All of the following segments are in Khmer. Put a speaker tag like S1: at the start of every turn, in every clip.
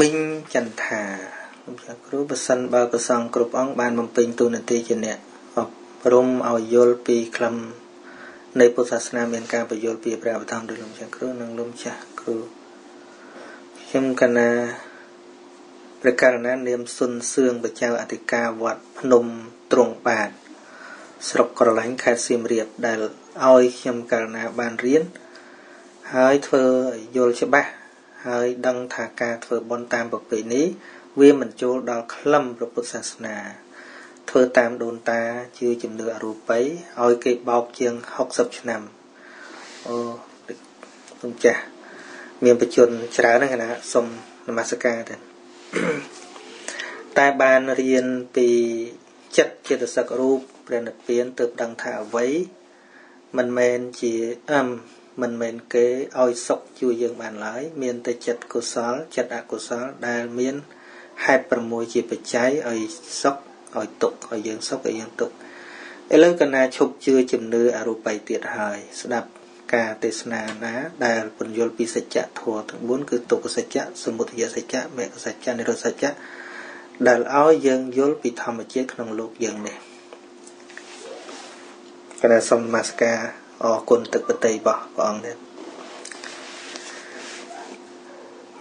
S1: មីងចន្ទថាលោកគ្រូប្រសិនបើប្រសងគ្រប់អង្គបានបំពេញទូនាទីជាអ្នកអប់រំឲ្យយល់ពីខ្លឹមនៃពុទ្ធសាសនាមានការបញ្យល់ពីព្រះបឋមដោយលោកចាស់គ្រូនិងលោកចាស់គ្រូខ្ញុំកណាព្រះករណានាមសុនសឿងបច្ចៅអធិការវត្តភ្នំទ្រង់បាទស្រុកក្រឡាញ់ខេត្តសៀមរាបដែលឲ្យខ្ញុំករណាបានរៀនហើយធ្វើយល់ច្បាស់ ហើយដឹងថាការធ្វើបុណ្យតាមប្រពៃណីវាមិនចូលដល់ខ្លឹមព្រះពុទ្ធសាសនាធ្វើតាមដូនតាជាជំនឿអរូបីឲ្យគេបោកជាង60ឆ្នាំអូសូមចាស់មានបជនច្រើនណាស់ណាសូមនមស្ការទៅតែបានរៀនពីចិត្តចិត្តសឹករូបព្រះនិព្វានទើបដឹងថាអ្វីមិនមែនជាអឹម មិនមែនគេឲ្យសុខជួយយើងបានឡើយមានតែចិត្តកុសលចិត្តអកុសលដែលមានហេតុ6ជាបច្ច័យឲ្យសុខឲ្យទុក្ខឲ្យយើងសុខឲ្យយើងទុក្ខឥឡូវកណាឈប់ជឿជំនឿអរូបីទៀតហើយស្ដាប់ការទេសនាណាដែលពន្យល់ពីសច្ចធម៌ទាំង4គឺទុក្ខសច្ចៈសមុទយសច្ចៈមគ្គសច្ចៈនិរោធសច្ចៈដែលឲ្យយើងយល់ពីធម្មជាតិក្នុងលោកយើងនេះគណៈសូមនមស្ការ អរគុណទឹកបតីរបស់ព្រះអង្គនេះ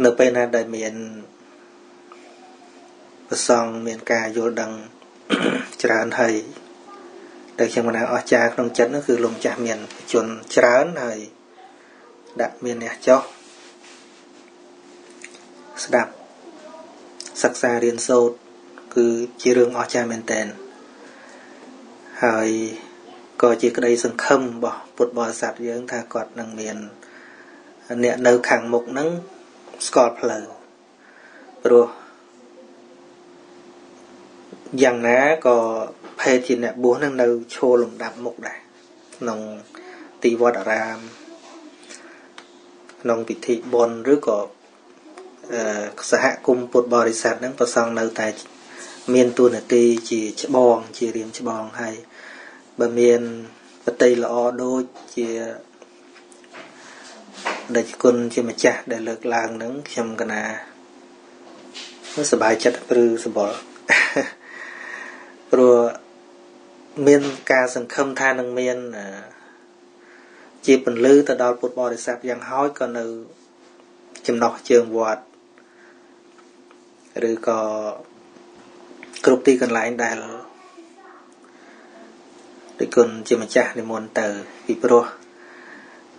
S1: នៅពេលណាដែលមានប្រសងមានការយល់ដឹងច្រើនហើយដែលខ្ញុំមិនអស្ចារក្នុងចិត្តនោះគឺលោកចាស់មានជនច្រើនហើយដាក់មានអ្នកចោះស្ដាប់សិក្សារៀនសូត្រគឺជារឿងអស្ចារ្យមែនតែនហើយ ក៏ជាក្តីសង្ឃឹមរបស់ពុទ្ធបរិស័ទយើងថាគាត់នឹងមានអ្នកនៅខាងមុខនឹងស្គាល់ផ្លូវព្រោះយ៉ាងណាក៏ភេទជាអ្នកបួសនឹងនៅឈរលំដាប់មុខដែរក្នុងទីវត្តអារាមក្នុងពិធីបុណ្យឬក៏សហគមន៍ពុទ្ធបរិស័ទហ្នឹងប្រសងនៅតែមានទួនាទីជាច្បងជារៀមច្បងហើយ បើមានបតីល្អដូចជាដេចគុណជាម្ចាស់ដែលលើកឡើងនឹងខ្ញុំកណាសប្បាយចិត្តព្រឺសបល់ព្រោះមានការសង្ឃឹមថានឹងមានជាពន្លឺទៅដល់ពុទ្ធបរិស័ទយ៉ាងហោចក៏នៅចំណោះជើងវត្តឬក៏គ្រប់ទីកន្លែងដែល ដូចគុណជាម្ចាស់និមន្តទៅពីព្រោះ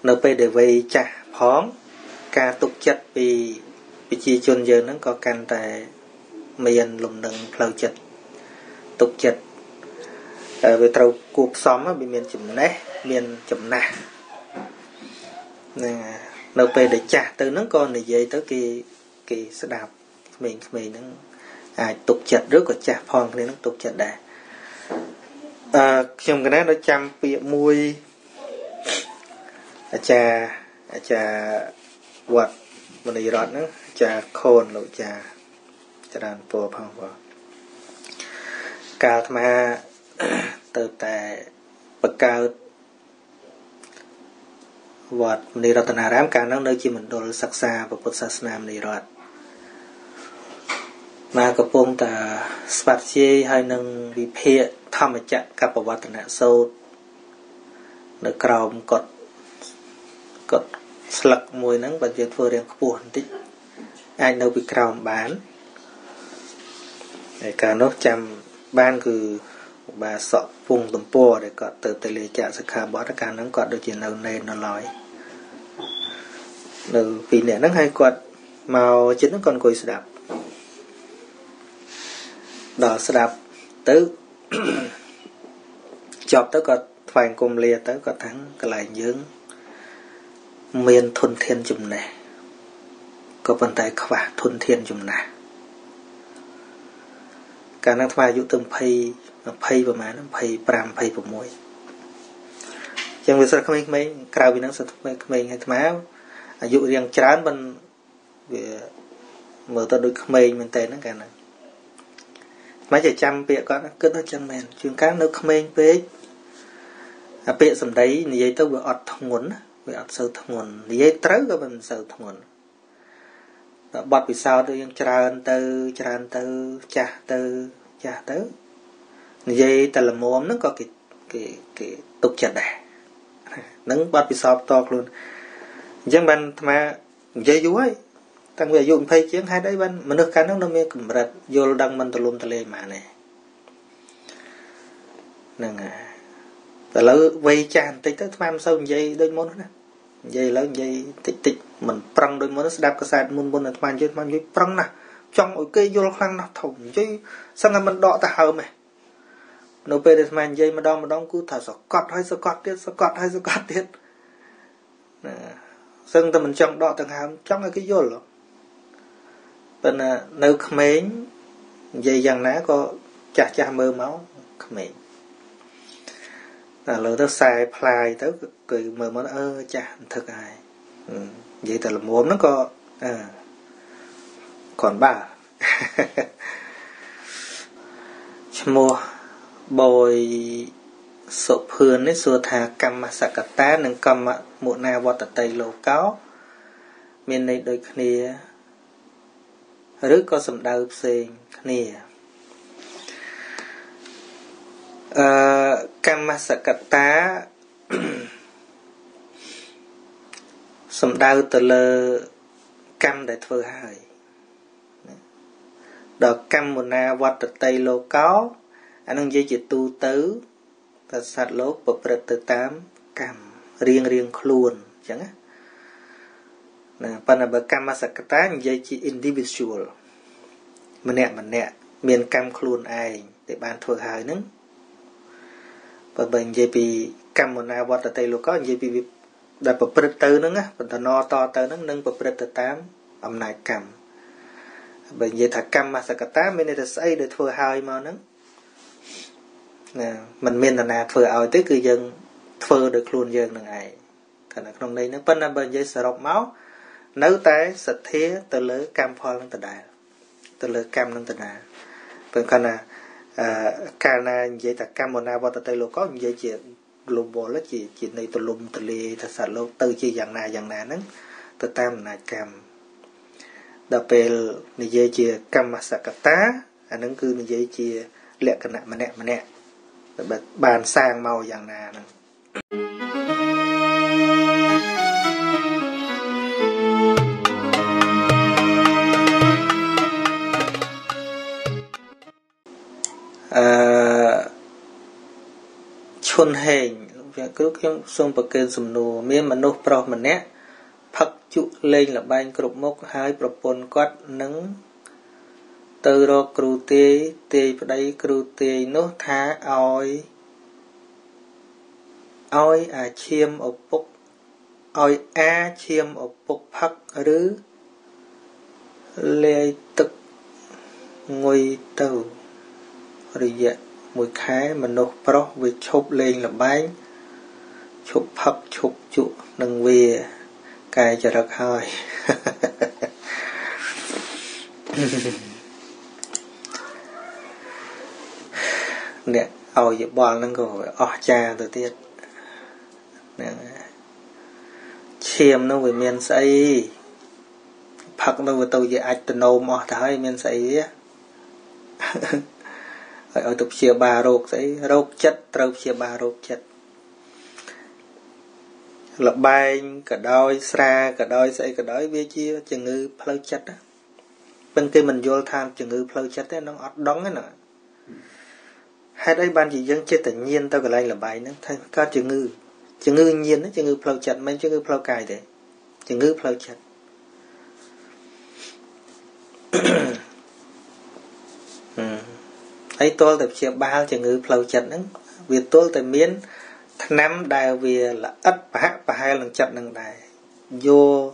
S1: នៅពេលដែលវ័យចាស់ផង ការទុកចិត្តពីប្រជាជនយើងហ្នឹងក៏កាន់តែមានលំនឹងផ្លូវចិត្តទុកចិត្តវាត្រូវគួបផ្សំវាមានចំណេះមានចំណាស់ហ្នឹងនៅពេលដែលចាស់ទៅហ្នឹងក៏និយាយទៅគេគេស្ដាប់ក្មេងៗហ្នឹងអាចទុកចិត្តឬក៏ចាស់ផងគ្នាហ្នឹងទុកចិត្តដែរ អឺខ្ញុំកណានៅចាំពាក្យមួយអាចារ្យអាចារ្យវត្តមនីរតហ្នឹងអាចារ្យខូនលោកចាចរានពរផងបងកាលអាត្មាទៅតែបកើតវត្តមនីរតនារាមកាលនោះនៅជាមណ្ឌលសិក្សាពុទ្ធសាសនាមនីរត មកកំពុងតែស្វាត់ជ័យហើយនឹងវិភាគធម្មចក្រកបវត្តនៈសោតនៅក្រោមកត់កត់ស្លឹកមួយហ្នឹងបើយើងធ្វើរៀងខ្ពស់បន្តិចអាចនៅពីក្រោមបានហើយកាលនោះចាំបានគឺបាសកពងទំព័រដែលគាត់ទៅទៅលេចសិក្ខាបទកាលហ្នឹងគាត់ដូចជានៅនេននៅឡើយនៅពីរនាក់ហ្នឹងហើយគាត់មកចិត្តហ្នឹងគាត់អង្គុយស្ដាប់ ដល់ស្ដាប់ទៅចប់ទៅគាត់ថ្វាយគុំលាទៅគាត់ថាកន្លែងយើង មានធនធានចំណេះក៏ប៉ុន្តែខ្វះធនធានចំណាស់កាលនោះថ្មអាយុទៅ20 20ប្រហែល25 26ចឹងវាសិស្សក្មេងៗក្រៅពីហ្នឹងសិស្សក្មេងៗហើយថ្មអាយុរៀងច្រើនមិនវាមើលទៅដូចក្មេងមែនតើហ្នឹងកាលហ្នឹង មិនចេះចាំពាក្យគាត់គិតថាចឹងមែនជួនកាលនៅក្មេងពេកអាពាក្យសម្ដីនិយាយទៅវាអត់ធ្ងន់វាអត់សូវធ្ងន់និយាយត្រូវក៏មិនសូវធ្ងន់បត់ពិសោធន៍យើងច្រើនទៅច្រើនទៅចាស់ទៅចាស់ទៅនិយាយតែល្មមហ្នឹងក៏គេគេគេទុកចិត្តដែរហ្នឹងបត់ពិសោធន៍តខ្លួនអញ្ចឹងបានអាត្មានិយាយយូរហើយ តាំងពីអាយុ20ជាងហេតុអីបានមនុស្សកាលនោះនៅមានកម្រិតយល់ដឹងមិនទលំទលេហ្មងនេះហ្នឹងហើយតែឥឡូវវ័យចាស់បន្តិចទៅអាត្មាមិនសូវនិយាយដូចមុនណានិយាយឥឡូវនិយាយតិចតិចមិនប្រឹងដូចមុនស្ដាប់កសែតមុនមុនអាត្មានិយាយអាត្មានិយាយប្រឹងណាស់ចង់ឲ្យគេយល់ខ្លាំងណាស់ធំនិយាយសឹងតែមិនដកទៅហើមទេនៅពេលដែលអាត្មានិយាយម្ដងម្ដងគឺថាសកត់ហើយសកត់ទៀតសកត់ហើយសកត់ទៀតណាសឹងតែមិនចង់ដកទៅហើមចង់ឲ្យគេយល់ ប៉ុន្តែនៅក្មេងនិយាយយ៉ាងណាក៏ចាស់ចាស់មើលមកក្មេងតែលើទៅខ្សែផ្លាយទៅគឺមើលមកអឺចាស់អន្ទឹកហើយនិយាយតែល្មមហ្នឹងក៏អឺគាត់បាឈ្មោះបយសុភឿននេះសួរថាកម្មសកតានិងកម្មមុណាវតតីលោកោ មានន័យដូចគ្នា ឬក៏សំដៅផ្សេងគ្នាអឺកម្មសកតាសំដៅទៅលើកម្មដែលធ្វើហើយដល់កម្មមុណាវត្តតីលោកោអានឹងនិយាយជាទូទៅតែសត្វលោកប្រព្រឹត្តទៅតាមកម្មរៀងរៀងខ្លួនអញ្ចឹងណា ណាប៉ុន្តែបើកម្មសកតានិយាយជា individual ម្នាក់ម្នាក់មានកម្មខ្លួនឯងដែលបានធ្វើហើយហ្នឹងបើបើនិយាយពីកម្មណាវត្តតីលោកនិយាយពីដែលប្រព្រឹត្តទៅហ្នឹងបន្តណតទៅហ្នឹងនឹងប្រព្រឹត្តទៅតាមអំណាចកម្មបើនិយាយថាកម្មសកតាមានន័យថាស្អីដែលធ្វើហើយមកហ្នឹងណាมันមានតាណាធ្វើឲ្យទេគឺយើងធ្វើដោយខ្លួនយើងនឹងឯងតែនៅក្នុងន័យហ្នឹងប៉ុន្តែបើនិយាយសរុបមក នៅតែសទ្ធាទៅលើកម្មផលនឹងដដែលទៅលើកម្មនឹងដដែលព្រោះគាត់ណាអឺកាលណានិយាយថាកម្មណាវត្តតេលោកនិយាយជា global ជាជានៃទលំទលាថាសត្វលោកទៅជាយ៉ាងណាយ៉ាងណាហ្នឹងទៅតាមអំណាចកម្មដល់ពេលនិយាយជាកម្មសកតាអាហ្នឹងគឺនិយាយជាលក្ខណៈម្នាក់ម្នាក់បានសាងមកយ៉ាងណាហ្នឹង ឈុនហេងលោកគ្រូខ្ញុំសូមប្រកេនសំណួរមានមនុស្សប្រុសម្នាក់ផឹកជក់លេងលបែងគ្រប់មុខហើយប្រពន្ធគាត់នឹងទៅរកគ្រូទាយទាយប្តីគ្រូទាយនោះថាឲ្យឲ្យអាឈាមឪពុកឲ្យអាឈាមឪពុកផឹកឬលាយទឹកងុយទៅរយៈ មួយខែមនុស្សប្រុសវាឈប់លេងលបែងឈប់ផឹកឈប់ជក់នឹងវាកាយចរិតហើយអ្នកឲ្យយោបល់ហ្នឹងក៏អស់ចាទៅទៀតហ្នឹងឈាមនោះវាមានស្អីផឹកនោះវាទៅជាអាចតណូមអស់ទៅហើយមានស្អីទេ ហើយឲ្យទៅព្យាបាលរោគស្អីរោគចិត្តត្រូវព្យាបាលរោគចិត្តលបែងក៏ដោយស្រាក៏ដោយស្អីក៏ដោយវាជាជំងឺផ្លូវចិត្តប៉ុន្តែគេមិនយល់ថាជំងឺផ្លូវចិត្តទេនឹងអត់ដឹងទេណាហេតុអីបានជាយើងចិត្តតែញៀនទៅកន្លែងលបែងហ្នឹងថាកើតជំងឺជំងឺញៀនជំងឺផ្លូវចិត្តមិនជំងឺផ្លូវកាយទេជំងឺផ្លូវចិត្ត ហើយទល់តែព្យាបាលជំងឺផ្លូវចិត្តហ្នឹងវាទល់តែមានថ្នាំដែលវាល្អិតប្រហាក់ប្រហែលនឹងចិត្តនឹងដែរយក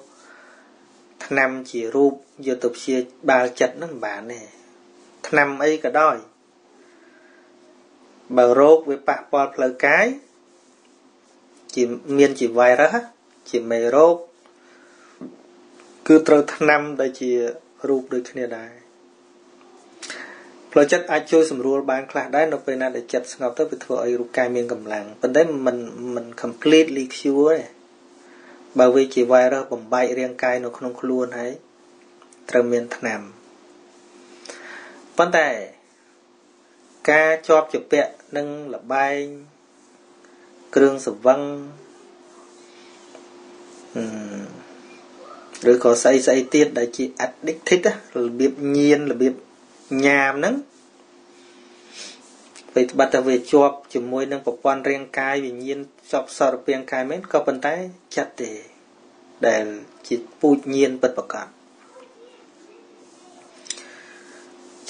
S1: ថ្នាំជារូបយកទៅព្យាបាលចិត្តនឹងមិនបានទេថ្នាំអីក៏ដោយបើរោគវាប៉ះពាល់ផ្លូវកាយជាមានជា virus ជាមេរោគគឺត្រូវថ្នាំដែលជារូបដូចគ្នាដែរ ផ្លូវចិត្តអាចជួយសម្រួលបានខ្លះដែរនៅពេលណាដែលចិត្តស្ងប់ទៅវាធ្វើឲ្យរូបកាយមានកម្លាំងប៉ុន្តែมันมัน completely cure ទេបើវាជា virus បំបែករាងកាយនៅក្នុងខ្លួនហើយ ត្រូវមានថ្នាំប៉ុន្តែការជាប់ជាពាក់នឹងលបែងគ្រឿងសង្វឹងឬក៏ស្អីស្អីទៀតដែលជា addicted របៀបញៀនរបៀប ញ៉ាមហ្នឹងពេលត្បិតតែវាជាប់ជាមួយនឹងប្រព័ន្ធរាងកាយវិញ្ញាណសពសរពាងកាយមែនក៏ប៉ុន្តែចិត្តទេដែលជាពូជញៀនពិតប្រកប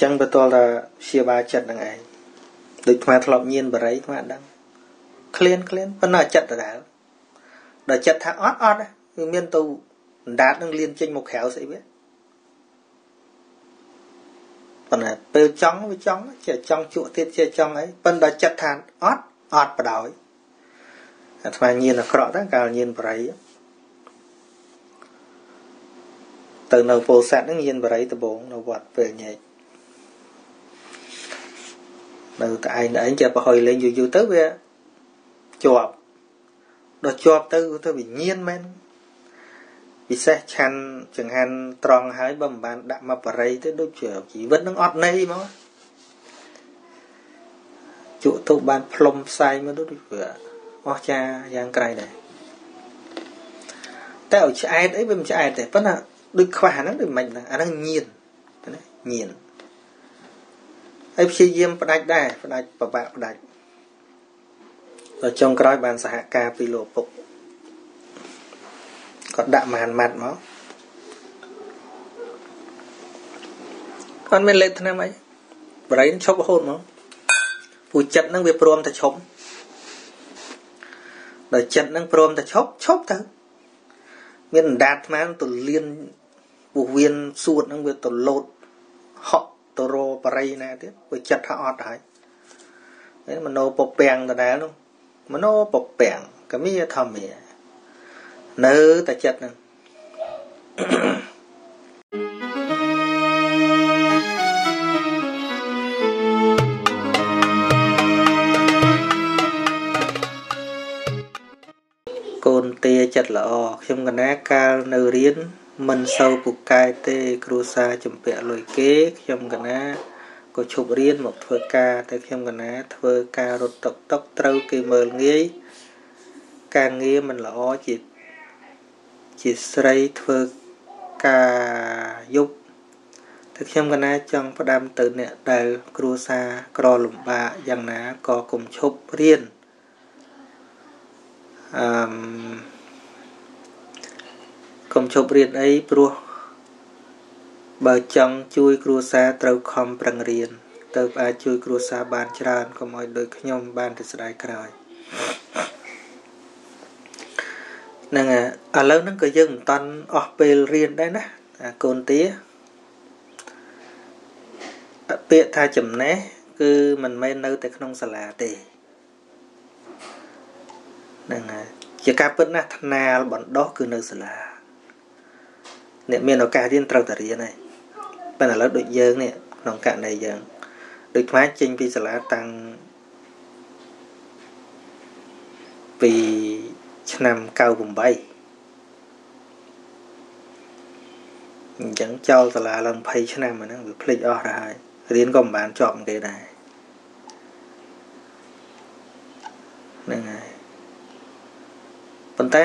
S1: ចឹងបន្ទាល់តែព្យាបាលចិត្តនឹងឯងដូចថ្មធ្លាប់ញៀនបរិយថ្មដឹងក្លៀនក្លៀនប៉ុន្តែចិត្តដដែលដល់ចិត្តថាអត់អត់វាមានទៅអណ្ដាតនឹងលៀនចេញមកក្រៅស្អីវា ប៉ុន្តែពេលចង់វាចង់ជាចង់ជក់ទៀតជាចង់អីប៉ុន្តែចិត្តថាអត់អត់បដ ாய் អាត្មាញៀនអាក្រក់ទៅកាលញៀនបរិយទៅនៅពោធិ៍សាត់ហ្នឹងញៀនបរិយដបងនៅវត្តពេលញែកនៅតែឯងឯងចេះប្រហុយលេងយូរយូរទៅវាជាប់ដល់ជាប់ទៅទៅវិញ្ញាណមែន ពិសេសឆាន់ចង្ហាន់ត្រង់ហើយបើមិនបានដាក់មកបរិយទៅដូចជាជីវិតនឹងអត់ន័យមកជក់ទៅបានផ្លុំផ្សាយមកដូចវាអស់ចាយ៉ាងក្រៃដែរតែឲ្យឆ្អែតអីវាមិនឆ្អែតទេប៉ុន្តែដូចខ្វះហ្នឹងដូចមិនហ្នឹងអាហ្នឹងញៀនណាញៀនហើយព្យាយាមផ្ដាច់ដែរផ្ដាច់ប្របាក់ផ្ដាច់ដល់ចុងក្រោយបានសហការពីលោកពុក គាត់ដាក់មហានម៉ាត់មកអត់មានលេបថ្នាំអីបរិយឈប់រហូតមកពូចិត្តហ្នឹងវាព្រមតែឈប់ដល់ចិត្តហ្នឹងព្រមតែឈប់ឈប់ទៅមានអណ្ដាតថ្មទៅលៀនពោះវៀនសួតហ្នឹងវាទៅលោតហក់ទៅរោបរិយណាទៀតពូចិត្តថាអត់ហើយមនោពពាំងដដែលនោះមនោពពាំងកមីធម្មា នៅតែចិត្តហ្នឹងកូនទាចិត្តល្អខ្ញុំកណាកាលនៅរៀនមិនសូវពូកែទេ គ្រូសាចំពាក់លុយគេខ្ញុំកណាក៏ឈប់រៀនមកធ្វើការតែខ្ញុំកណាធ្វើការរត់តុកតុកត្រូវគេមើលងាយការងារមិនល្អជា ជាស្រីធ្វើការយប់តែខ្ញុំកណាចង់ផ្ដាំទៅអ្នកដែលគ្រួសារក្រលំបាកយ៉ាងណាក៏កុំឈប់រៀនអឺកុំឈប់រៀនអីព្រោះបើចង់ជួយគ្រួសារត្រូវខំប្រឹងរៀនទៅអាចជួយគ្រួសារបានច្រើនកុំឲ្យដូចខ្ញុំបានទៅស្ដាយក្រោយ ហ្នឹងឥឡូវហ្នឹងក៏យើងមិនតាន់អស់ពេលរៀនដែរណាអាកូនទាពាក្យថាចំណេះគឺមិនមែននៅតែក្នុងសាលាទេហ្នឹងហើយជាការពិតណាស់ថ្នាលបណ្ដោះគឺនៅសាលាអ្នកមានឱកាសរៀនត្រូវតែរៀនហើយប៉ុន្តែឥឡូវដូចយើងនេះក្នុងករណីយើងដូចខ្លាចចេញពីសាលាតាំងពី ឆ្នាំ98អញ្ចឹងចោលសាលាឡើង20ឆ្នាំហ្នឹងវាភ្លេចអស់ទៅហើយរៀនក៏មិនបានជាប់គេដែរហ្នឹងហើយប៉ុន្តែ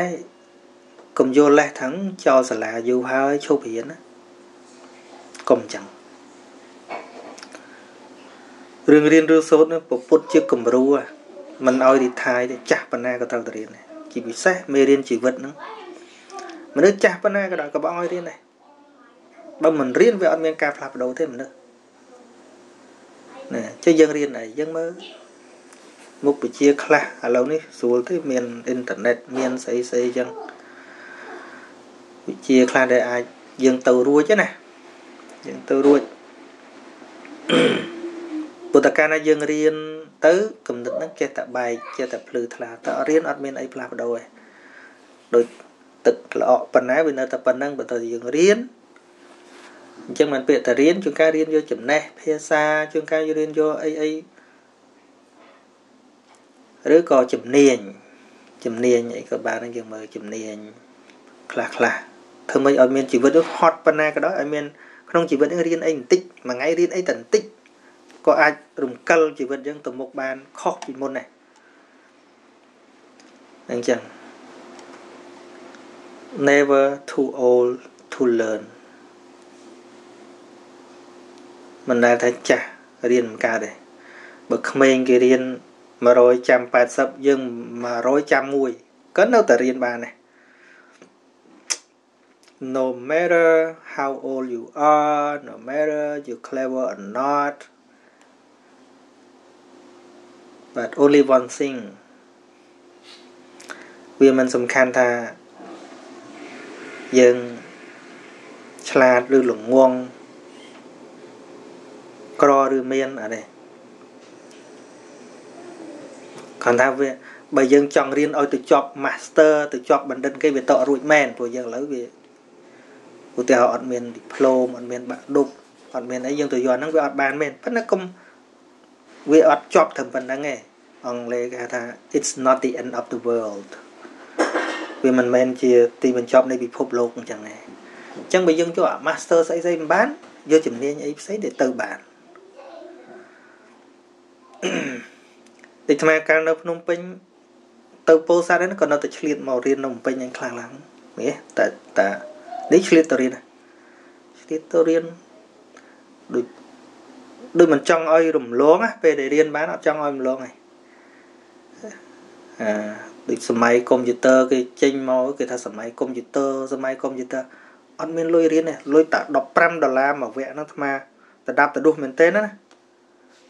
S1: កុំយល់លេះថឹងចោលសាលាយូរហើយឈប់រៀនណាកុំចឹងរឿងរៀនរឿងសូត្រនេះពុទ្ធជាគំរូមិនឲ្យរីថាយទេចាស់ប៉ុណ្ណាក៏ត្រូវតែរៀនដែរ ជាពិសេសមេរៀនជីវិតហ្នឹងមនុស្សចាស់ប៉ុណ្ណាក៏ដោយក៏បងឲ្យរៀនដែរបើមិនរៀនវាអត់មានការផ្លាស់ប្ដូរទេមនុស្សណាចុះយើងរៀនអីយើងមើលមុខវិជ្ជាខ្លះឥឡូវនេះស្រួលទេមានអ៊ីនធឺណិតមានស្អីស្អីចឹងវិជ្ជាខ្លះដែលអាចយើងទៅរួចណាយើងទៅរួចពុទ្ធកាលណាយើងរៀន ទៅគំនិតហ្នឹងចេះតែបែកចេះតែភ្លឺថ្លាតើរៀនអត់មានអីផ្លាស់ប្ដូរទេដូចទឹកល្អក់ប៉ុណ្ណាវានៅតែប៉ុណ្្នឹងបើតើយើងរៀនអញ្ចឹងមិនពាក្យតែរៀនជួនកាលរៀនយកចំណេះភាសាជួនកាលរៀនយកអីអីឬក៏ជំនាញជំនាញអីក៏បានយើងមើលជំនាញខ្លះខ្លះធ្វើម៉េចឲ្យមានជីវិតហត់ប៉ុណ្ណាក៏ដោយឲ្យមានក្នុងជីវិតរៀនអីបន្តិចមួយថ្ងៃរៀនអីតែបន្តិច ក៏អាចរំកិលជីវិតយើងទៅមុខបានខុសពីមុនដែរអញ្ចឹង never too old to learn មិនដែលថាចាស់រៀនមិនកើតទេបើក្មេងគេរៀន100ចាំ80យើង100ចាំ1ក៏នៅតែរៀនបានដែរ no matter how old you are no matter you clever or not but only one thing វាមិនសំខាន់ថាយើងឆ្លាតឬល្ងងក្រឬមានអានេះគាត់ថាវាបើយើងចង់រៀនឲ្យទៅជាប់ master ទៅជាប់បណ្ឌិតគេវាតរួចមែនព្រោះយើងឥឡូវវាឧទាហរណ៍អត់មាន diploma អត់មានបាក់ឌុបអត់មានអីយើងទៅយកហ្នឹងវាអត់បានមែនប៉ុន្តែគុំ វាអត់ជាប់ត្រឹមប៉ុណ្្នឹងទេអង់គ្លេសគេហៅថា it's not the end of the world វាមិនមែនជាទីបញ្ចប់នៃពិភពលោកអញ្ចឹងទេអញ្ចឹងបើយើងយកអា master ស្អីស្អីមិនបានយកជំនាញអីផ្សេងទៅទៅបានដូចថ្មកាលនៅភ្នំពេញទៅពោធិ៍សាត់ហ្នឹងក៏នៅតែឆ្លៀតមករៀននៅភ្នំពេញហ្នឹងខ្លះឡើងនេះតែតែនេះឆ្លៀតទៅរៀនឆ្លៀតទៅរៀនដូច ដូចមិនចង់ឲ្យរំលងពេលដែលរៀនបានអត់ចង់ឲ្យរំលងហ្នឹងអាដូចសម័យកុំព្យូទ័រគេចេញមកគេថាសម័យកុំព្យូទ័រសម័យកុំព្យូទ័រអត់មានលុយរៀនទេលុយតែ15ដុល្លារមួយវគ្គហ្នឹងអាត្មាទៅដាប់ទៅដុសមែនទេណា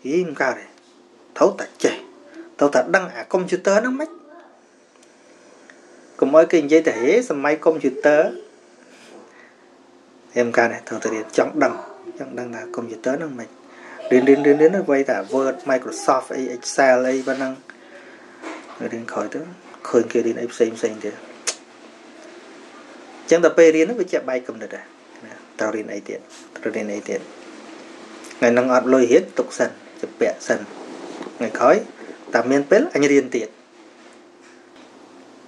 S1: ហីមិនកើតទេត្រូវតែចេះត្រូវតែដឹងអាកុំព្យូទ័រហ្នឹងមិនកុំឲ្យគេនិយាយតែហេសម័យកុំព្យូទ័រហេមិនកើតទេត្រូវតែរៀនចង់ដឹងចង់ដឹងថាកុំព្យូទ័រហ្នឹងមិន រៀនរៀនរៀនរៀនទៅតែ Word Microsoft អី Excel អីប៉ុណ្ណឹងរៀនក្រោយទៅឃើញគេរៀនអីផ្សេងផ្សេងទៀតអញ្ចឹងដល់ពេលរៀនវាជាបែកកំណត់ដែរណាត្រូវរៀនអីទៀតត្រូវរៀនអីទៀតថ្ងៃហ្នឹងអត់លុយរៀនទុកសិនជាពាក់សិនថ្ងៃក្រោយតែមានពេលអញរៀនទៀត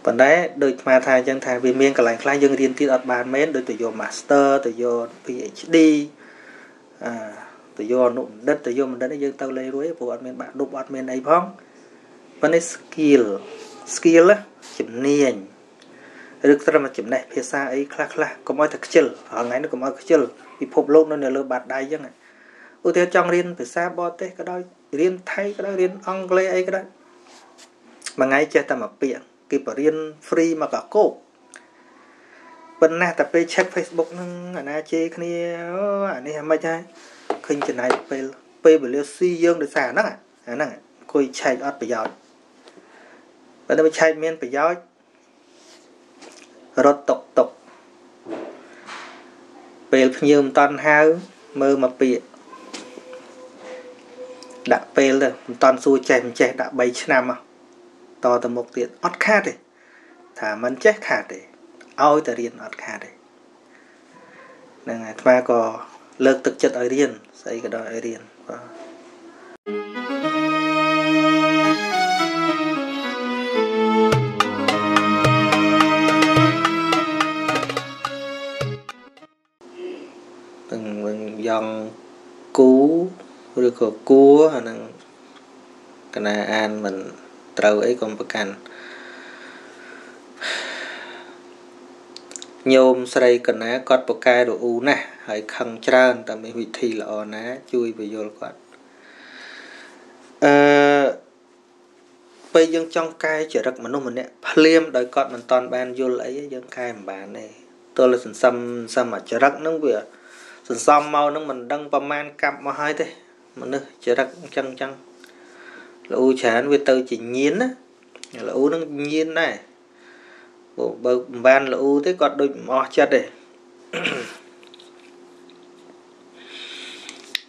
S1: ប៉ុន្តែដូចស្មាថាអញ្ចឹងថាវាមានកន្លែងខ្លះយើងរៀនទៀតអត់បានមែនដូចទៅយក Master ទៅយក PhD អឺ ទៅយកអនុបណ្ឌិតទៅយកបណ្ឌិតយើងទៅលេងរួយព្រោះអត់មានបាក់ឌុបអត់មានអីផងប៉ុន្តែ skill skill ជំនាញឬត្រឹមចំណេះភាសាអីខ្លះខ្លះកុំឲ្យតែខ្ជិលរាល់ថ្ងៃនេះកុំឲ្យខ្ជិលពិភពលោកនៅលើបាតដៃអញ្ចឹងឧទាហរណ៍ចង់រៀនភាសាបរទេសក៏ដោយរៀនថៃក៏ដោយរៀនអង់គ្លេសអីក៏ដោយមួយថ្ងៃចេះតែមួយពាក្យគេបរៀន free មកកកោកប៉ុន្តែតែពេល check Facebook ហ្នឹងអាណាជេរគ្នាអូអានេះមិនហើយ ឃើញចំណាយពេលពេលវេលាស៊ីយើងដោយសារហ្នឹងអាហ្នឹងអង្គុយឆែកអត់ប្រយោជន៍បើទៅឆែកមានប្រយោជន៍រត់តុកតុកពេលភ្ញៀវមិនតន់ហៅមើលមកពាកដាក់ពេលទៅមិនតន់សួរចេះមិនចេះដាក់3ឆ្នាំតទៅមុខទៀតអត់ខាតទេថាមិនចេះខាតទេឲ្យតែរៀនអត់ខាតទេហ្នឹងហើយអាត្មាក៏លើកទឹកចិត្តឲ្យរៀន ស្អីក៏ដោយឲ្យរៀនបាទយ៉ង់គូឬក៏គួអានឹងកណាអានមិនត្រូវអីកុំប្រកាន់ ញោមស្រីកណាគាត់ប្រកែរអ៊ូណាស់ហើយខឹងច្រើនតែមានវិធីល្អណា ជួយបញ្យល់គាត់អឺពេលយើងចង់កែចរិតមនុស្សម្នាក់ភ្លាមដោយគាត់មិនតាន់បានយល់អីយើងកែមិនបានទេទល់សន្សំសមចរិតហ្នឹងវាសន្សំមកនឹងមិនដឹងប្រមាណកាប់មកហើយទេមនុស្សចរិតអញ្ចឹងអញ្ចឹងលូច្រើនវាទៅជាញៀនណាលូនឹងញៀនដែរ បើមិនបានលូទេគាត់ដូចមិនអស់ចិត្តទេ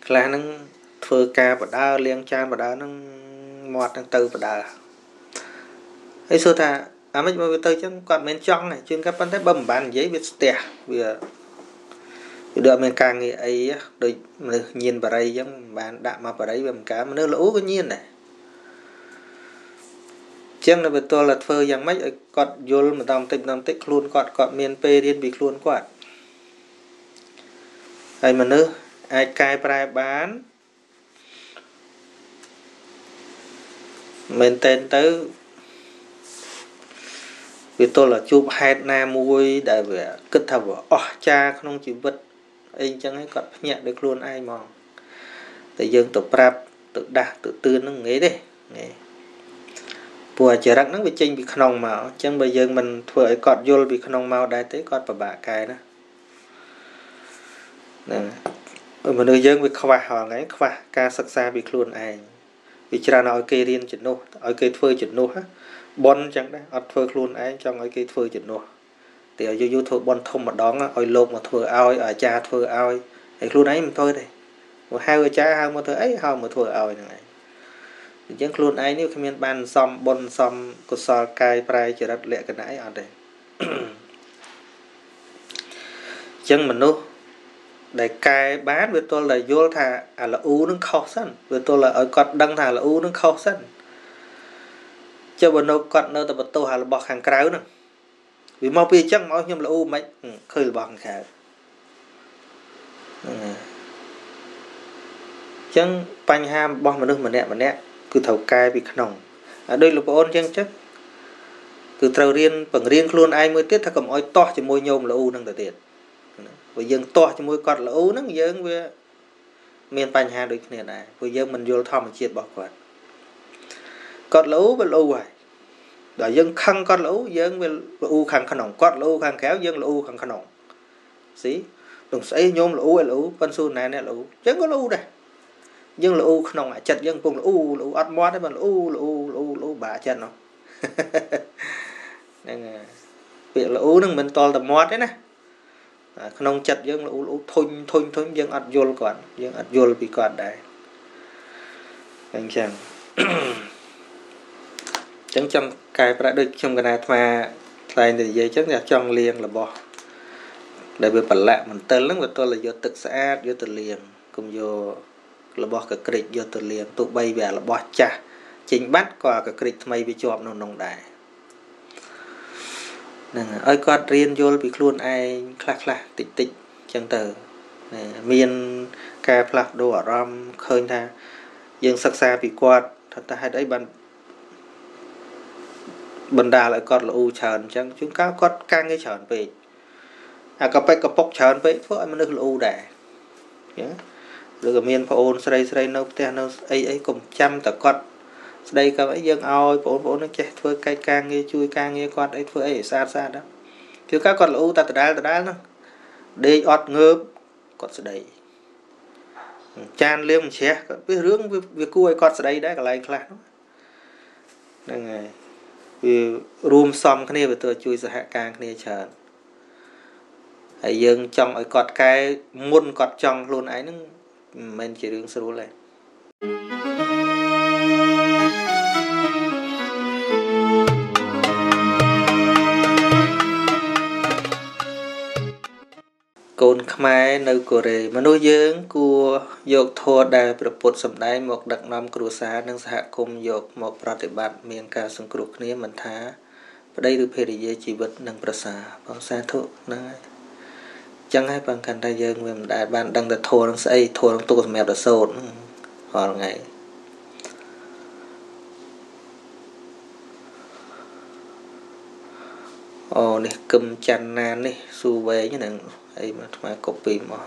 S1: ខ្លះហ្នឹងធ្វើការបដើលាងចានបដើហ្នឹងមាត់ហ្នឹងទៅបដើហើយសួរថាអាមិនមកវាទៅចឹងគាត់មិនចង់ទេជាងគាត់ប៉ុន្តែបើមិនបាននិយាយវាស្ទះវាគឺដូចអត់មានការងារអីដូចមនុស្សញៀនបរិយអញ្ចឹងបានដាក់មកបរិយវាមិនកើតមនុស្សល្អក៏ញៀនដែរជ ចឹងនៅបន្ទាល់តែធ្វើយ៉ាងម៉េចឲ្យគាត់យល់ម្ដងបន្តិចម្ដងបន្តិចខ្លួនគាត់គាត់មានពេលរៀនពីខ្លួនគាត់ហើយមនុស្សអាចកែប្រែបានមែនតែនទៅវាទល់តែជួបហេតុណាមួយដែលវាគិតថាវាអស់ចាក្នុងជីវិតអីអញ្ចឹងហើយគាត់ភ្ញាក់ដោយខ្លួនឯងហ្មងតែយើងទៅប្រាប់ទៅដាស់ទៅទឿនហ្នឹងងាយទេងាយ ព្រោះអចរិតហ្នឹងវាចេញពីក្នុងមកអញ្ចឹងបើយើងមិនធ្វើឲ្យគាត់យល់ពីក្នុងមកដែរទេគាត់ពិបាកកែណាហ្នឹងមនុស្សយើងវាខ្វះហងៃខ្វះការសិក្សាពីខ្លួនឯងវាច្រើនឲ្យគេរៀនជំនួសឲ្យគេធ្វើជំនួសបនអញ្ចឹងដែរអត់ធ្វើខ្លួនឯងចង់ឲ្យគេធ្វើជំនួសតែឲ្យយូរយូរធ្វើបនធំម្ដងឲ្យលោកមកធ្វើឲ្យអាចារ្យធ្វើឲ្យហើយខ្លួនឯងមិនធ្វើទេមកហៅអាចារ្យហៅមកធ្វើអីហៅមកធ្វើឲ្យហ្នឹងឯង អញ្ចឹងខ្លួនឯងនេះគ្មានបានសំបុណ្យសំកុសលកាយប្រែចរិតលក្ខណៈអីអត់ទេអញ្ចឹងមនុស្សដែលកែបានវាទល់តែយល់ថាអាលអ៊ូនឹងខុសសិនវាទល់តែឲ្យគាត់ដឹងថាលអ៊ូនឹងខុសសិនចុះបើនៅគាត់នៅតែបន្ទោសអារបស់ខាងក្រៅហ្នឹងវាមកពីអញ្ចឹងមកខ្ញុំលអ៊ូមិនឃើញរបស់ខាងក្រៅអញ្ចឹងបញ្ហារបស់មនុស្សម្នាក់ម្នាក់ គឺត្រូវកែពីក្នុងដោយលោកប្អូនអញ្ចឹងចឹងគឺត្រូវរៀនបង្រៀនខ្លួនឯងមួយទៀតថាកុំអោយតោះជាមួយញោមលអ៊ូនឹងទៅទៀតព្រោះយើងទាស់ជាមួយគាត់ល្អហ្នឹងយើងវាមានបញ្ហាដូចគ្នាដែរព្រោះយើងមិនយល់ធម្មជាតិរបស់គាត់គាត់ល្អវាល្អហើយដល់យើងខឹងគាត់ល្អយើងវាល្អខាងក្នុងគាត់ល្អខាងក្រៅយើងល្អខាងក្នុងស៊ីដល់ស្អីញោមល្អឲ្យល្អប៉ិនស៊ូណែអ្នកល្អយើងក៏ល្អដែរ យើងល្អក្នុងអាចិតយើងកំពុងល្អល្អអត់មាត់ទេបើល្អល្អល្អល្អបាក់ចិត្តនោះហ្នឹងពាក្យល្អហ្នឹងមិនតល់តែមាត់ទេណាក្នុងចិត្តយើងលូលូធុញធុញធុញយើងអត់យល់គាត់យើងអត់យល់ពីគាត់ដែរអញ្ចឹងអញ្ចឹងចង់កែប្រែដូចខ្ញុំកណាអាត្មាថ្លែងទៅនិយាយអញ្ចឹងចង់លៀងរបស់ដែលវាប្រឡាក់មន្ទិលហ្នឹងវាទល់តែយកទឹកស្អាតយកទៅលាងកុំយក របស់កក្រិចយកទៅលាងទោះបីវារបស់ចាស់ចេញបាត់ក៏កក្រិចថ្មីវាជាប់នៅក្នុងដែរហ្នឹងឲ្យគាត់រៀនយល់ពីខ្លួនឯងខ្លះខ្លះតិចតិចចឹងទៅមានការផ្លាស់ប្ដូរអារម្មណ៍ឃើញថាយើងសិក្សាពីគាត់ថាតើហេតុអីបានបណ្ដាលឲ្យគាត់ល្អច្រើនអញ្ចឹងជួនកាលគាត់កាំងងារច្រើនពេកអាកប៉ិកកពុកច្រើនពេកធ្វើឲ្យមនុស្សល្អដែរអញ្ចឹង ឬក៏មានប្អូនស្រីស្រីនៅផ្ទះនៅអីអីកុំចាំតែគាត់ស្ដីក៏អីយើងឲ្យបងប្អូននឹងចេះធ្វើកិច្ចការងារជួយការងារគាត់អីធ្វើអីស្អាតស្អាតហ្នឹងគឺគាត់គាត់ល្អតែដដែលដដែលហ្នឹងដេកអត់ងើបគាត់ស្ដីចានលៀងមិនជ្រះគាត់វារឿងវាគួរឲ្យគាត់ស្ដីដែរកន្លែងខ្លះហ្នឹងហើយវារួមសំគ្នាវាទៅជួយសហការគ្នាច្រើនហើយយើងចង់ឲ្យគាត់កែមុនគាត់ចង់ខ្លួនឯងហ្នឹង មិនមែនជារឿងស្រួលទេកូនខ្មែរនៅកូរ៉េមនុស្សយើងគួរយកធម៌ដែលប្រពុតសម្ដែងមកដឹកនាំគ្រួសារនិងសហគមន៍យកមកប្រតិបត្តិមានការសង្គ្រោះគ្នាមិនថា ប្តីឬភរិយាជីវិតនិងប្រសាបងសាធុហ្នឹងហើយ ចឹងហើយបងកាន់តែយើងវាមិនដែលបានដឹងតែធម៌នឹងស្អីធម៌នឹងទុកសម្រាប់រសោតរាល់ថ្ងៃអូនេះគឹមច័ន្ទណាននេះស៊ូវែងហ្នឹងអីមកថ្មកូពីមក